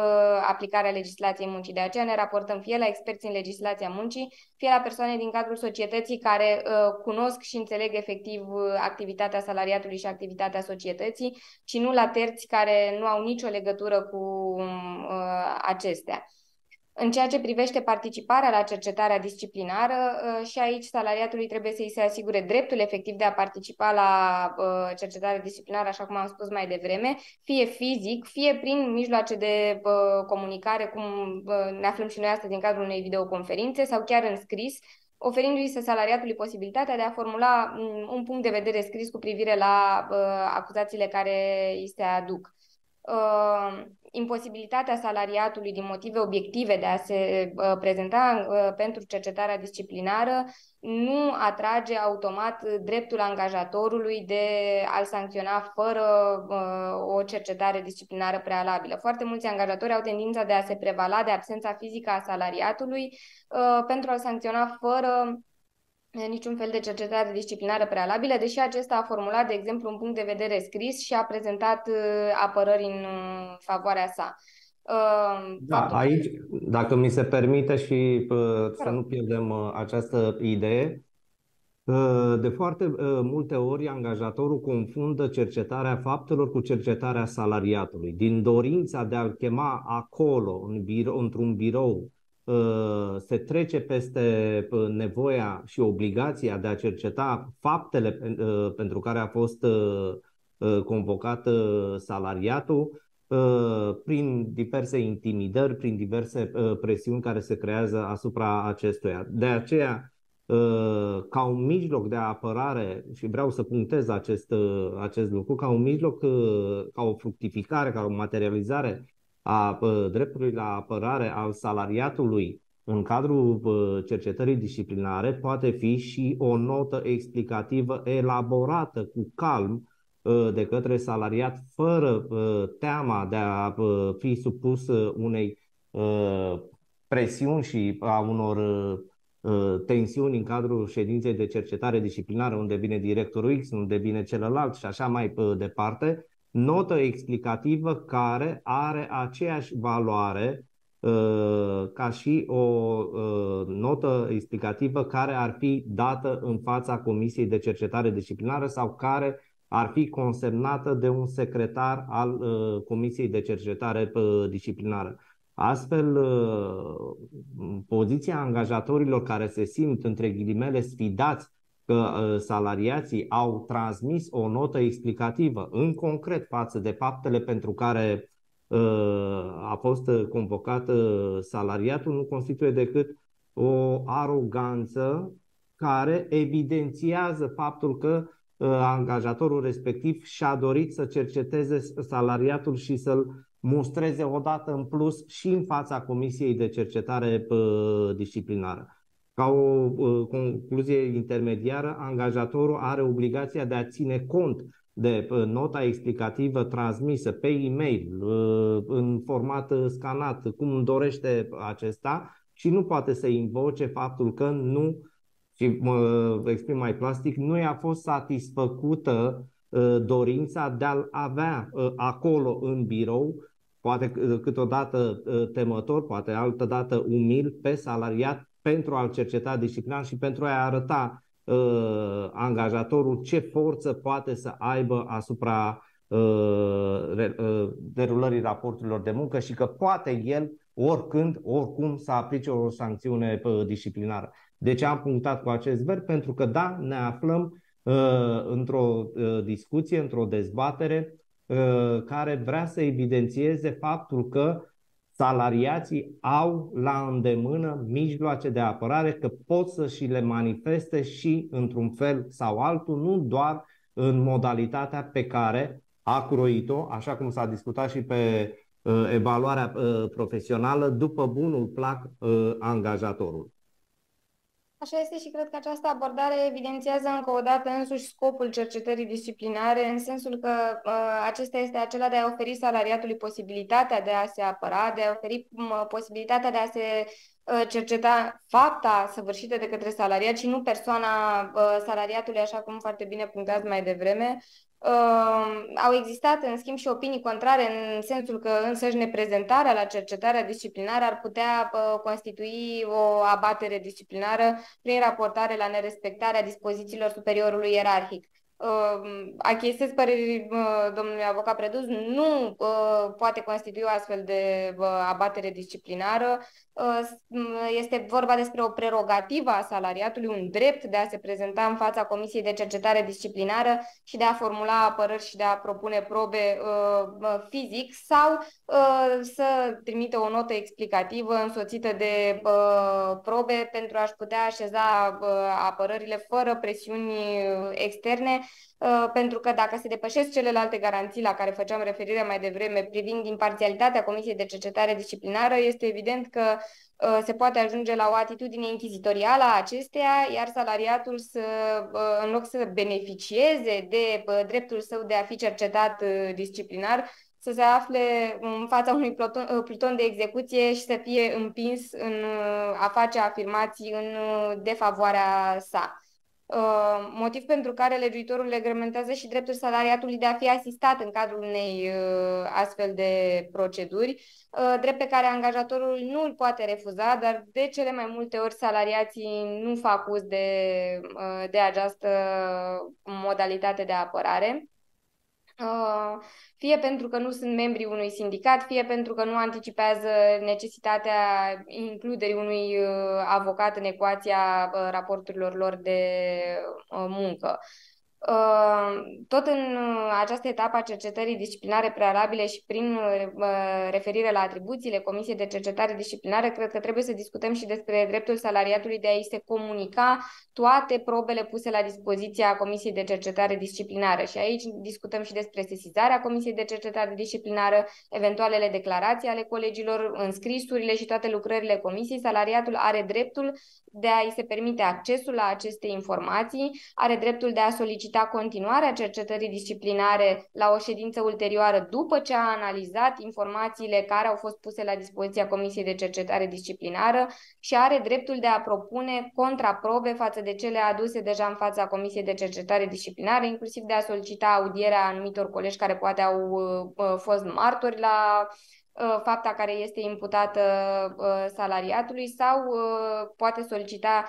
aplicarea legislației muncii. De aceea ne raportăm fie la experți în legislația muncii, fie la persoane din cadrul societății care uh, cunosc și înțeleg efectiv uh, activitatea salariatului și activitatea societății, și nu la terți care nu au nicio legătură cu uh, acestea. În ceea ce privește participarea la cercetarea disciplinară, uh, și aici salariatului trebuie să-i se asigure dreptul efectiv de a participa la uh, cercetarea disciplinară, așa cum am spus mai devreme, fie fizic, fie prin mijloace de uh, comunicare, cum ne aflăm și noi astăzi în cadrul unei videoconferințe, sau chiar în scris, oferindu-i să salariatului posibilitatea de a formula mm, un punct de vedere scris cu privire la acuzațiile care îi se aduc uh, imposibilitatea salariatului din motive obiective de a se uh, prezenta uh, pentru cercetarea disciplinară nu atrage automat dreptul angajatorului de a-l sancționa fără uh, o cercetare disciplinară prealabilă. Foarte mulți angajatori au tendința de a se prevala de absența fizică a salariatului uh, pentru a-l sancționa fără niciun fel de cercetare disciplinară prealabilă, deși acesta a formulat, de exemplu, un punct de vedere scris și a prezentat uh, apărări în uh, favoarea sa. Uh, da, Faptul... aici, dacă mi se permite și să nu pierdem această idee, de foarte multe ori angajatorul confundă cercetarea faptelor cu cercetarea salariatului. Din dorința de a-l chema acolo, în birou, într-un birou, se trece peste nevoia și obligația de a cerceta faptele pentru care a fost convocat salariatul prin diverse intimidări, prin diverse presiuni care se creează asupra acestuia. De aceea, ca un mijloc de apărare, și vreau să punctez acest, acest lucru, ca un mijloc, ca o fructificare, ca o materializare a dreptului la apărare al salariatului în cadrul cercetării disciplinare poate fi și o notă explicativă elaborată cu calm de către salariat fără teama de a fi supus unei presiuni și a unor tensiuni în cadrul ședinței de cercetare disciplinară unde vine directorul X, unde vine celălalt și așa mai departe, notă explicativă care are aceeași valoare uh, ca și o uh, notă explicativă care ar fi dată în fața Comisiei de Cercetare Disciplinară sau care ar fi consemnată de un secretar al uh, Comisiei de Cercetare Disciplinară. Astfel, poziția angajatorilor care se simt, între ghilimele, sfidați că uh, salariații au transmis o notă explicativă în concret față de faptele pentru care uh, a fost convocat uh, salariatul, nu constituie decât o aroganță care evidențiază faptul că angajatorul respectiv și-a dorit să cerceteze salariatul și să-l mustreze odată în plus și în fața Comisiei de Cercetare Disciplinară. Ca o uh, concluzie intermediară, angajatorul are obligația de a ține cont de uh, nota explicativă transmisă pe e-mail, uh, în format scanat, cum dorește acesta și nu poate să invoce faptul că nu, și mă exprim mai plastic, nu i-a fost satisfăcută dorința de a avea acolo în birou, poate câteodată temător, poate altădată umil, pe salariat pentru a-l cerceta disciplinar și pentru a arăta uh, angajatorul ce forță poate să aibă asupra uh, re, uh, derulării raporturilor de muncă și că poate el oricând, oricum să aplice o sancțiune uh, disciplinară. De ce am punctat cu acest verb? Pentru că da, ne aflăm uh, într-o uh, discuție, într-o dezbatere uh, care vrea să evidențieze faptul că salariații au la îndemână mijloace de apărare că pot să și le manifeste și într-un fel sau altul, nu doar în modalitatea pe care a croit-o, așa cum s-a discutat și pe uh, evaluarea uh, profesională, după bunul plac uh, angajatorul. Așa este și cred că această abordare evidențiază încă o dată însuși scopul cercetării disciplinare, în sensul că uh, acesta este acela de a oferi salariatului posibilitatea de a se apăra, de a oferi uh, posibilitatea de a se uh, cerceta fapta săvârșită de către salariat și nu persoana uh, salariatului, așa cum foarte bine punctați mai devreme, Uh, au existat, în schimb, și opinii contrare, în sensul că însăși neprezentarea la cercetarea disciplinară ar putea uh, constitui o abatere disciplinară prin raportare la nerespectarea dispozițiilor superiorului ierarhic. Uh, achiesez părerii uh, domnului avocat Predus, nu uh, poate constitui o astfel de uh, abatere disciplinară. Uh, este vorba despre o prerogativă a salariatului, un drept de a se prezenta în fața Comisiei de Cercetare Disciplinară și de a formula apărări și de a propune probe uh, fizic sau uh, să trimite o notă explicativă însoțită de uh, probe pentru a-și putea așeza uh, apărările fără presiuni externe Uh, pentru că dacă se depășesc celelalte garanții la care făceam referire mai devreme privind imparțialitatea Comisiei de Cercetare Disciplinară, este evident că uh, se poate ajunge la o atitudine închizitorială a acesteia, iar salariatul să, uh, în loc să beneficieze de dreptul său de a fi cercetat disciplinar, să se afle în fața unui pluton, pluton de execuție și să fie împins în a face afirmații în defavoarea sa. Uh, motiv pentru care legiuitorul reglementează și dreptul salariatului de a fi asistat în cadrul unei uh, astfel de proceduri, uh, drept pe care angajatorul nu îl poate refuza, dar de cele mai multe ori salariații nu fac uz de, de această modalitate de apărare. Fie pentru că nu sunt membrii unui sindicat, fie pentru că nu anticipează necesitatea includerii unui avocat în ecuația raporturilor lor de muncă. Tot în această etapă a cercetării disciplinare prealabile și prin referire la atribuțiile Comisiei de Cercetare Disciplinare, cred că trebuie să discutăm și despre dreptul salariatului de a-i se comunica toate probele puse la dispoziția Comisiei de Cercetare Disciplinară. Și aici discutăm și despre sesizarea Comisiei de Cercetare Disciplinară, eventualele declarații ale colegilor, înscrisurile și toate lucrările Comisiei. Salariatul are dreptul de a-i se permite accesul la aceste informații, are dreptul de a solicita continuarea cercetării disciplinare la o ședință ulterioară după ce a analizat informațiile care au fost puse la dispoziția Comisiei de Cercetare Disciplinară și are dreptul de a propune contraprobe față de cele aduse deja în fața Comisiei de Cercetare Disciplinare, inclusiv de a solicita audierea anumitor colegi care poate au uh, fost martori la Uh, fapta care este imputată uh, salariatului sau uh, poate solicita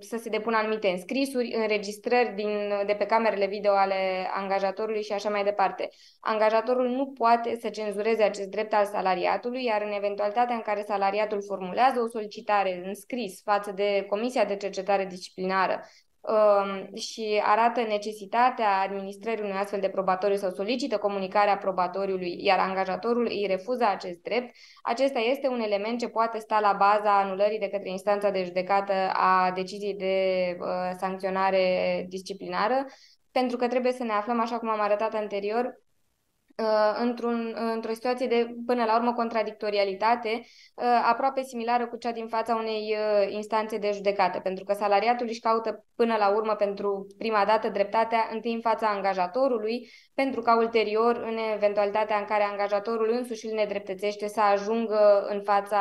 să se depună anumite înscrisuri, înregistrări din, de pe camerele video ale angajatorului și așa mai departe. Angajatorul nu poate să cenzureze acest drept al salariatului, iar în eventualitatea în care salariatul formulează o solicitare în scris față de Comisia de Cercetare Disciplinară Um, și arată necesitatea administrării unui astfel de probatoriu sau solicită comunicarea probatoriului, iar angajatorul îi refuză acest drept, acesta este un element ce poate sta la baza anulării de către instanța de judecată a deciziei de uh, sancționare disciplinară, pentru că trebuie să ne aflăm, așa cum am arătat anterior, Uh, într-un, într-o situație de, până la urmă, contradictorialitate, uh, aproape similară cu cea din fața unei uh, instanțe de judecată, pentru că salariatul își caută până la urmă pentru prima dată dreptatea întâi în fața angajatorului, pentru ca ulterior, în eventualitatea în care angajatorul însuși îl nedreptățește, să ajungă în fața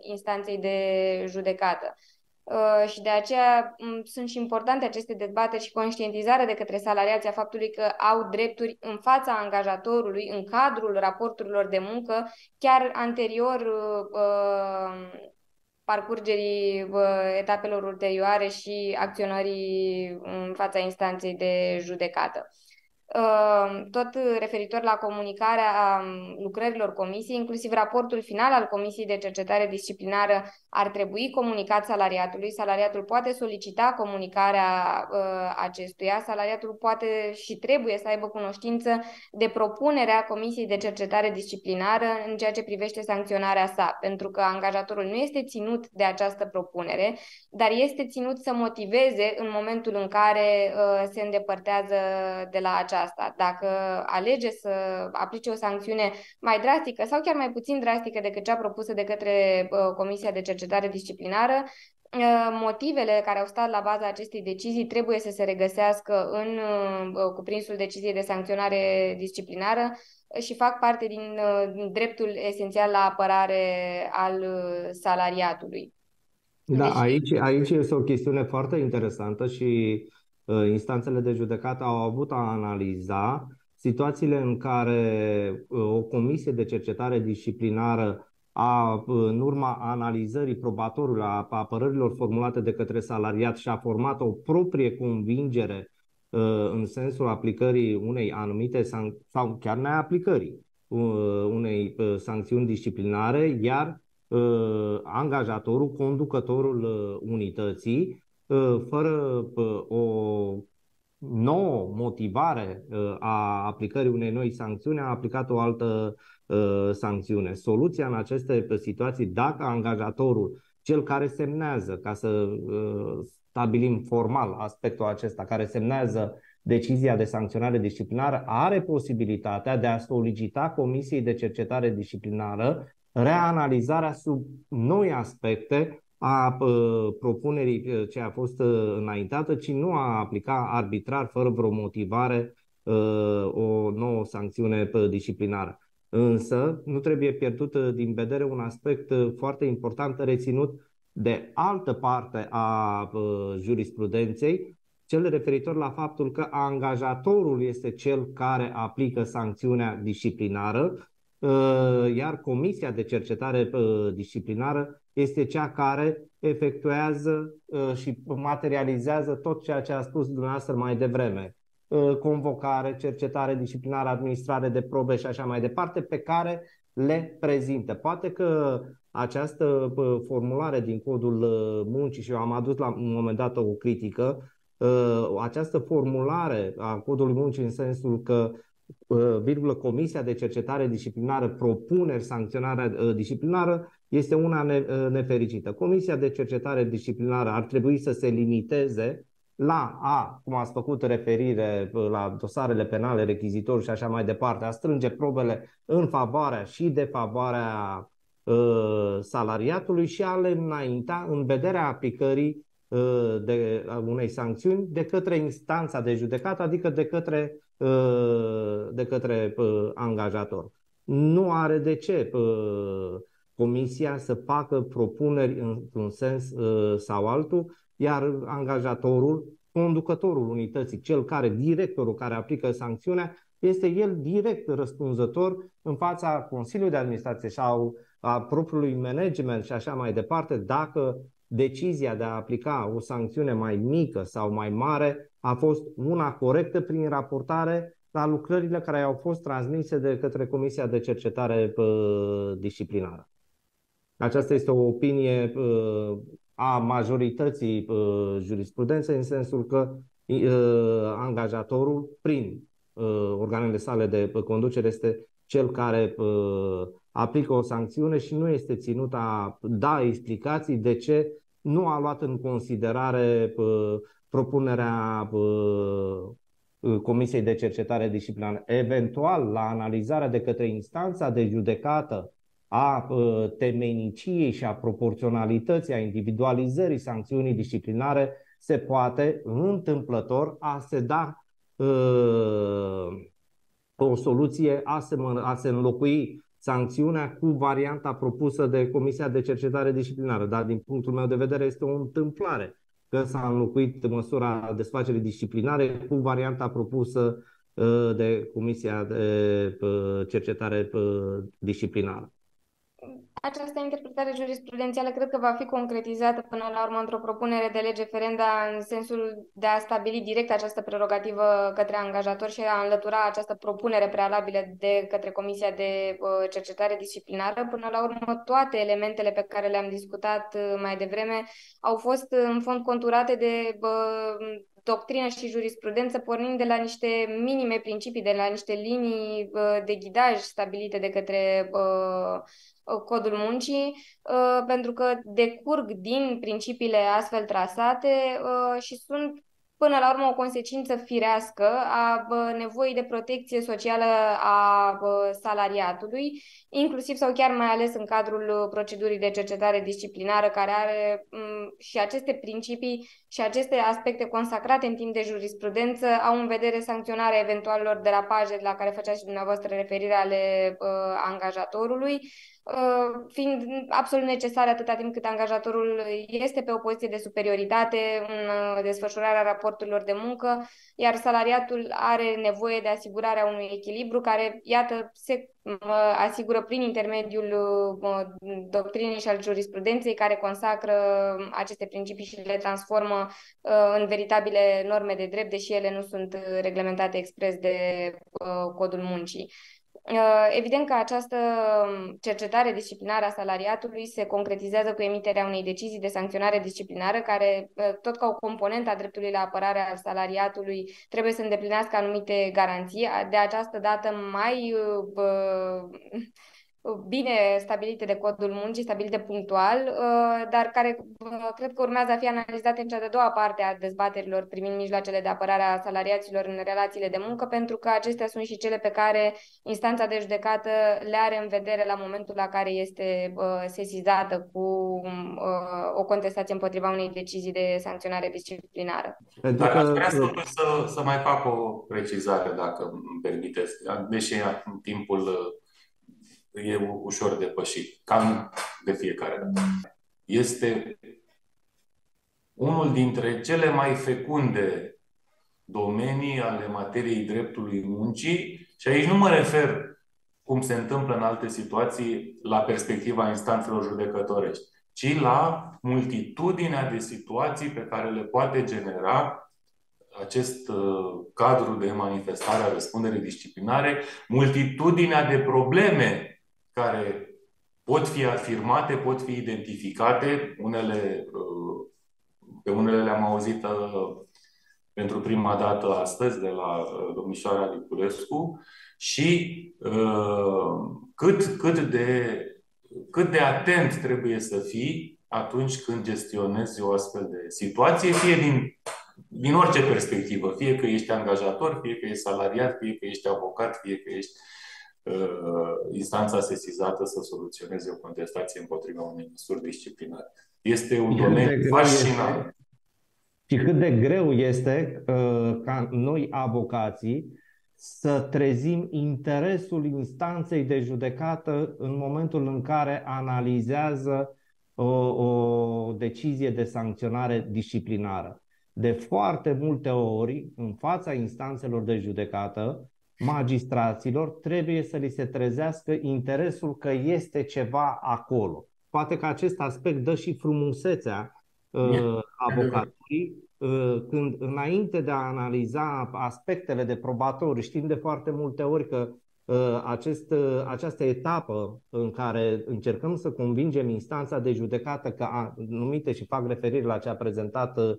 instanței de judecată. Uh, și de aceea um, sunt și importante aceste dezbateri și conștientizarea de către salariații a faptului că au drepturi în fața angajatorului, în cadrul raporturilor de muncă, chiar anterior uh, uh parcurgerii uh, etapelor ulterioare și acționării în fața instanței de judecată. Ehm, tot referitor la comunicarea lucrărilor comisiei, inclusiv raportul final al Comisiei de Cercetare Disciplinară ar trebui comunicat salariatului. Salariatul poate solicita comunicarea uh, acestuia. Salariatul poate și trebuie să aibă cunoștință de propunerea Comisiei de Cercetare Disciplinară în ceea ce privește sancționarea sa, pentru că angajatorul nu este ținut de această propunere, dar este ținut să motiveze în momentul în care uh, se îndepărtează de la această asta. Dacă alege să aplice o sancțiune mai drastică sau chiar mai puțin drastică decât cea propusă de către uh, Comisia de Cercetare Disciplinară, uh, motivele care au stat la baza acestei decizii trebuie să se regăsească în uh, cuprinsul deciziei de sancționare disciplinară și fac parte din dreptul esențial la apărare al salariatului. Da, deci... aici, aici este o chestiune foarte interesantă și Uh, instanțele de judecată au avut a analiza situațiile în care uh, o comisie de cercetare disciplinară a, uh, în urma analizării probatorului a apărărilor formulate de către salariat și a format o proprie convingere în sensul aplicării unei anumite sau chiar neaplicării unei sancțiuni disciplinare, iar angajatorul, conducătorul unității, Ă, fără ă, o nouă motivare ă, a aplicării unei noi sancțiuni, a aplicat o altă sancțiune. Soluția în aceste situații, dacă angajatorul, cel care semnează, ca să stabilim formal aspectul acesta, care semnează decizia de sancționare disciplinară, are posibilitatea de a solicita Comisiei de Cercetare Disciplinară reanalizarea sub noi aspecte a propunerii ce a fost înaintată, ci nu a aplica arbitrar, fără vreo motivare, o nouă sancțiune disciplinară. Însă, nu trebuie pierdut din vedere un aspect foarte important reținut de altă parte a jurisprudenței, cel referitor la faptul că angajatorul este cel care aplică sancțiunea disciplinară, iar Comisia de Cercetare Disciplinară este cea care efectuează uh, și materializează tot ceea ce a spus dumneavoastră mai devreme. convocare, cercetare disciplinară, administrare de probe și așa mai departe, pe care le prezintă. Poate că această formulare din codul muncii și eu am adus la un moment dat o critică, această formulare a codului muncii în sensul că virgulă, Comisia de Cercetare Disciplinară propuneri sancționarea disciplinară este una nefericită. Comisia de Cercetare Disciplinară ar trebui să se limiteze la A, cum ați făcut referire la dosarele penale, rechizitori și așa mai departe, a strânge probele în favoarea și de favoarea uh, salariatului și a le înainta în vederea aplicării uh, de unei sancțiuni de către instanța de judecată, adică de către, uh, de către uh, angajator. Nu are de ce uh, comisia să facă propuneri într-un sens uh, sau altul iar angajatorul, conducătorul unității, cel care, directorul care aplică sancțiunea, este el direct răspunzător în fața Consiliului de Administrație sau a propriului management și așa mai departe, dacă decizia de a aplica o sancțiune mai mică sau mai mare a fost una corectă prin raportare la lucrările care au fost transmise de către Comisia de Cercetare Disciplinară. Aceasta este o opinie a majorității uh, jurisprudenței, în sensul că uh, angajatorul, prin uh, organele sale de conducere, este cel care uh, aplică o sancțiune și nu este ținut a da explicații de ce nu a luat în considerare uh, propunerea uh, Comisiei de Cercetare Disciplinară. Eventual, la analizarea de către instanța de judecată a ă, temeniciei și a proporționalității, a individualizării sancțiunii disciplinare, se poate întâmplător a se da uh, o soluție, a se, a se înlocui sancțiunea cu varianta propusă de Comisia de Cercetare Disciplinară. Dar din punctul meu de vedere este o întâmplare că s-a înlocuit măsura desfacerii disciplinare cu varianta propusă uh, de Comisia de uh, Cercetare Disciplinară. Această interpretare jurisprudențială cred că va fi concretizată până la urmă într-o propunere de lege ferenda în sensul de a stabili direct această prerogativă către angajator și a înlătura această propunere prealabilă de către Comisia de uh, Cercetare Disciplinară. Până la urmă, toate elementele pe care le-am discutat uh, mai devreme au fost în fond conturate de uh, doctrină și jurisprudență, pornind de la niște minime principii, de la niște linii de ghidaj stabilite de către Uh, codul muncii, uh, pentru că decurg din principiile astfel trasate uh, și sunt până la urmă o consecință firească a nevoii de protecție socială a salariatului, inclusiv sau chiar mai ales în cadrul procedurii de cercetare disciplinară, care are mm, și aceste principii și aceste aspecte consacrate în timp de jurisprudență au în vedere sancționarea eventualelor derapaje la care făceați și dumneavoastră referire ale uh, angajatorului, Uh, fiind absolut necesar atâta timp cât angajatorul este pe o poziție de superioritate în uh, desfășurarea raporturilor de muncă, iar salariatul are nevoie de asigurarea unui echilibru care, iată, se uh, asigură prin intermediul doctrinei și al jurisprudenței care consacră aceste principii și le transformă în veritabile norme de drept, deși ele nu sunt reglementate expres de codul muncii. Uh, evident că această cercetare disciplinară a salariatului se concretizează cu emiterea unei decizii de sancționare disciplinară care, uh, tot ca o componentă a dreptului la apărare al salariatului, trebuie să îndeplinească anumite garanții. De această dată mai uh, bine stabilite de codul muncii, stabilite punctual, uh, dar care uh, cred că urmează a fi analizate în cea de doua parte a dezbaterilor privind mijloacele de apărare a salariaților în relațiile de muncă, pentru că acestea sunt și cele pe care instanța de judecată le are în vedere la momentul la care este uh, sesizată cu o contestație împotriva unei decizii de sancționare disciplinară. Pentru că... Dar aș vrea să, să, să mai fac o precizare, dacă îmi permiteți, deși în timpul e ușor depășit, cam de fiecare dată. Este unul dintre cele mai fecunde domenii ale materiei dreptului muncii și aici nu mă refer, cum se întâmplă în alte situații, la perspectiva instanțelor judecătorești, ci la multitudinea de situații pe care le poate genera acest cadru de manifestare a răspunderii disciplinare multitudinea de probleme care pot fi afirmate, pot fi identificate. Unele, pe unele le-am auzit pentru prima dată astăzi de la domnișoara Liculescu și cât, cât, de, cât de atent trebuie să fii atunci când gestionezi o astfel de situație, fie din, din orice perspectivă, fie că ești angajator, fie că ești salariat, fie că ești avocat, fie că ești uh, instanța sesizată să soluționeze o contestație împotriva unei măsuri disciplinare. Este un domeniu fascinant. Și cât de greu este uh, ca noi, avocații, să trezim interesul instanței de judecată în momentul în care analizează o, o decizie de sancționare disciplinară. De foarte multe ori, în fața instanțelor de judecată, magistraților trebuie să li se trezească interesul că este ceva acolo. Poate că acest aspect dă și frumusețea uh, avocatului, uh, când înainte de a analiza aspectele de probatori, știm de foarte multe ori că uh, acest, uh, această etapă în care încercăm să convingem instanța de judecată că anumite, și fac referire la ce a prezentat uh, uh,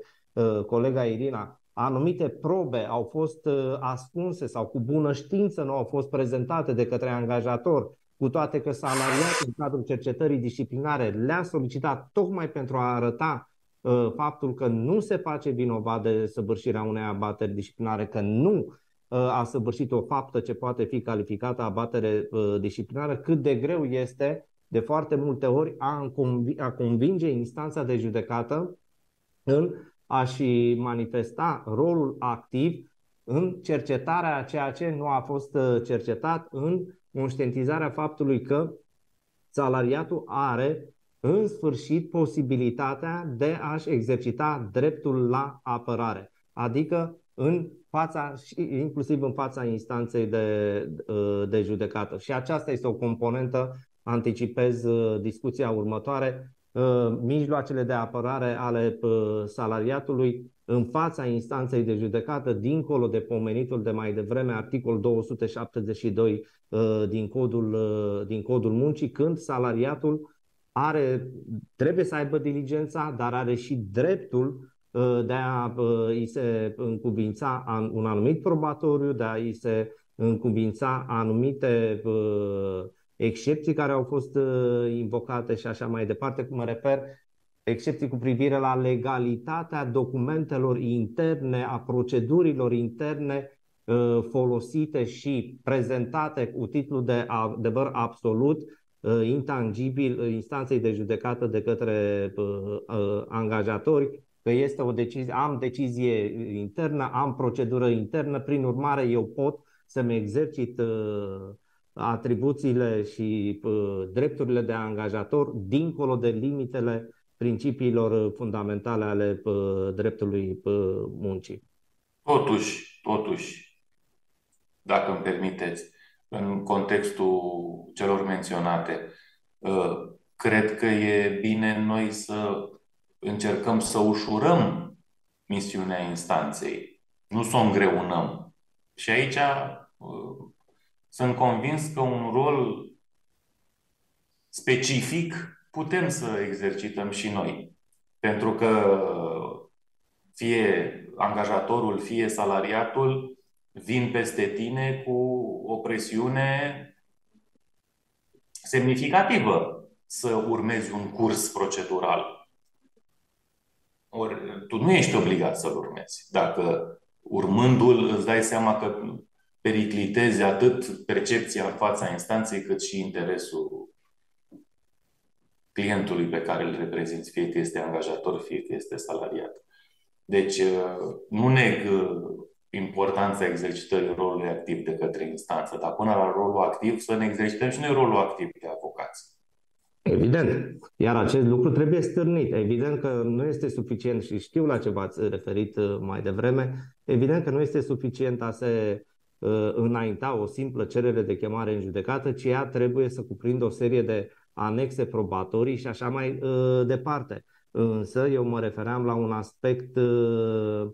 colega Irina, anumite probe au fost uh, ascunse sau cu bună știință nu au fost prezentate de către angajator, cu toate că salariatul în cadrul cercetării disciplinare le-a solicitat tocmai pentru a arăta uh, faptul că nu se face vinovat de săvârșirea unei abateri disciplinare, că nu uh, a săvârșit o faptă ce poate fi calificată abatere uh, disciplinară, cât de greu este de foarte multe ori a, convi- a convinge instanța de judecată în a-și manifesta rolul activ în cercetarea a ceea ce nu a fost uh, cercetat, în conștientizarea faptului că salariatul are în sfârșit posibilitatea de a-și exercita dreptul la apărare, adică în fața, inclusiv în fața instanței de, uh, de judecată. Și aceasta este o componentă, anticipez uh, discuția următoare, Uh, mijloacele de apărare ale uh, salariatului în fața instanței de judecată, dincolo de pomenitul de mai devreme, articol 272 uh, din codul, din codul muncii, când salariatul are, trebuie să aibă diligența, dar are și dreptul de a îi se încubința un anumit probatoriu, de a îi se încubința anumite uh, excepții care au fost uh, invocate și așa mai departe, cum mă refer, excepții cu privire la legalitatea documentelor interne, a procedurilor interne uh, folosite și prezentate cu titlul de adevăr absolut, uh, intangibil instanței de judecată de către angajatori, că este o decizie, am decizie internă, am procedură internă, prin urmare eu pot să-mi exercit atribuțiile și uh, drepturile de angajator dincolo de limitele principiilor fundamentale ale uh, dreptului uh, muncii. Totuși, totuși, dacă îmi permiteți, în contextul celor menționate, cred că e bine noi să încercăm să ușurăm misiunea instanței, nu să o îngreunăm. Și aici sunt convins că un rol specific putem să exercităm și noi. Pentru că fie angajatorul, fie salariatul vin peste tine cu o presiune semnificativă să urmezi un curs procedural. Ori tu nu ești obligat să-l urmezi. Dacă urmându-l îți dai seama că pericliteze atât percepția în fața instanței, cât și interesul clientului pe care îl reprezinți, fie că este angajator, fie că este salariat. Deci, uh, nu neg uh, importanța exercitării rolului activ de către instanță, dar până la rolul activ să ne exercităm și noi rolul activ de avocați. Evident. Iar acest lucru trebuie stârnit. Evident că nu este suficient și știu la ce v-ați referit uh, mai devreme. Evident că nu este suficient a se Uh, înainta o simplă cerere de chemare în judecată, ci ea trebuie să cuprindă o serie de anexe probatorii și așa mai uh, departe. Însă eu mă refeream la un aspect uh,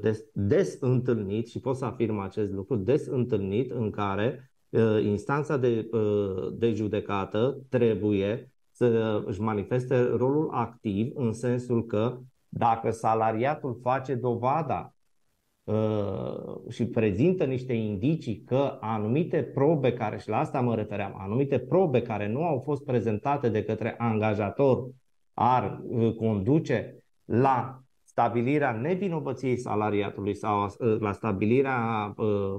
des, des întâlnit, și pot să afirm acest lucru, des întâlnit în care instanța de, de judecată trebuie să își manifeste rolul activ în sensul că dacă salariatul face dovada uh, și prezintă niște indicii că anumite probe care, și la asta mă refeream, anumite probe care nu au fost prezentate de către angajator ar uh, conduce la stabilirea nevinovăției salariatului sau uh, la stabilirea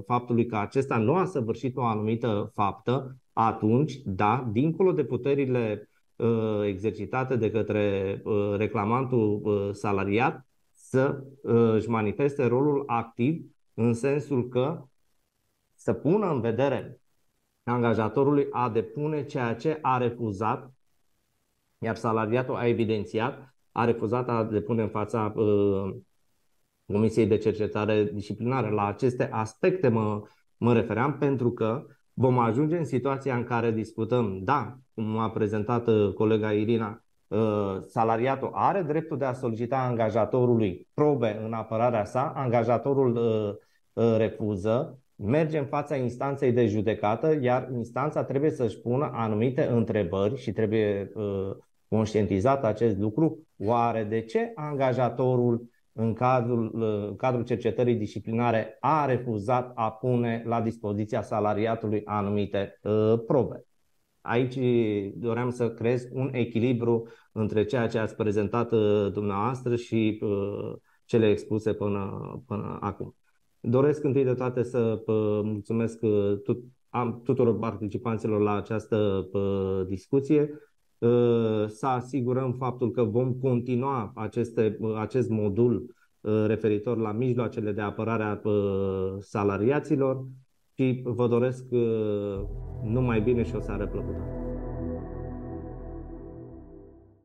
faptului că acesta nu a săvârșit o anumită faptă, atunci, da, dincolo de puterile Uh, exercitate de către uh, reclamantul uh, salariat să își manifeste rolul activ în sensul că să pună în vedere angajatorului a depune ceea ce a refuzat, iar salariatul a evidențiat, a refuzat a depune în fața uh, Comisiei de Cercetare Disciplinară. La aceste aspecte mă, mă refeream pentru că vom ajunge în situația în care discutăm, da, cum a prezentat uh, colega Irina, uh, salariatul are dreptul de a solicita angajatorului probe în apărarea sa, angajatorul uh, refuză, merge în fața instanței de judecată, iar instanța trebuie să-și pună anumite întrebări și trebuie conștientizat acest lucru. Oare de ce angajatorul în cadrul, în cadrul cercetării disciplinare a refuzat a pune la dispoziția salariatului anumite uh, probe. Aici doream să creez un echilibru între ceea ce ați prezentat uh, dumneavoastră și uh, cele expuse până, până acum. Doresc întâi de toate să uh, mulțumesc uh, tut, am, tuturor participanților la această uh, discuție Uh, să asigurăm faptul că vom continua aceste, uh, acest modul uh, referitor la mijloacele de apărare a salariaților și vă doresc numai bine și o seară plăcută.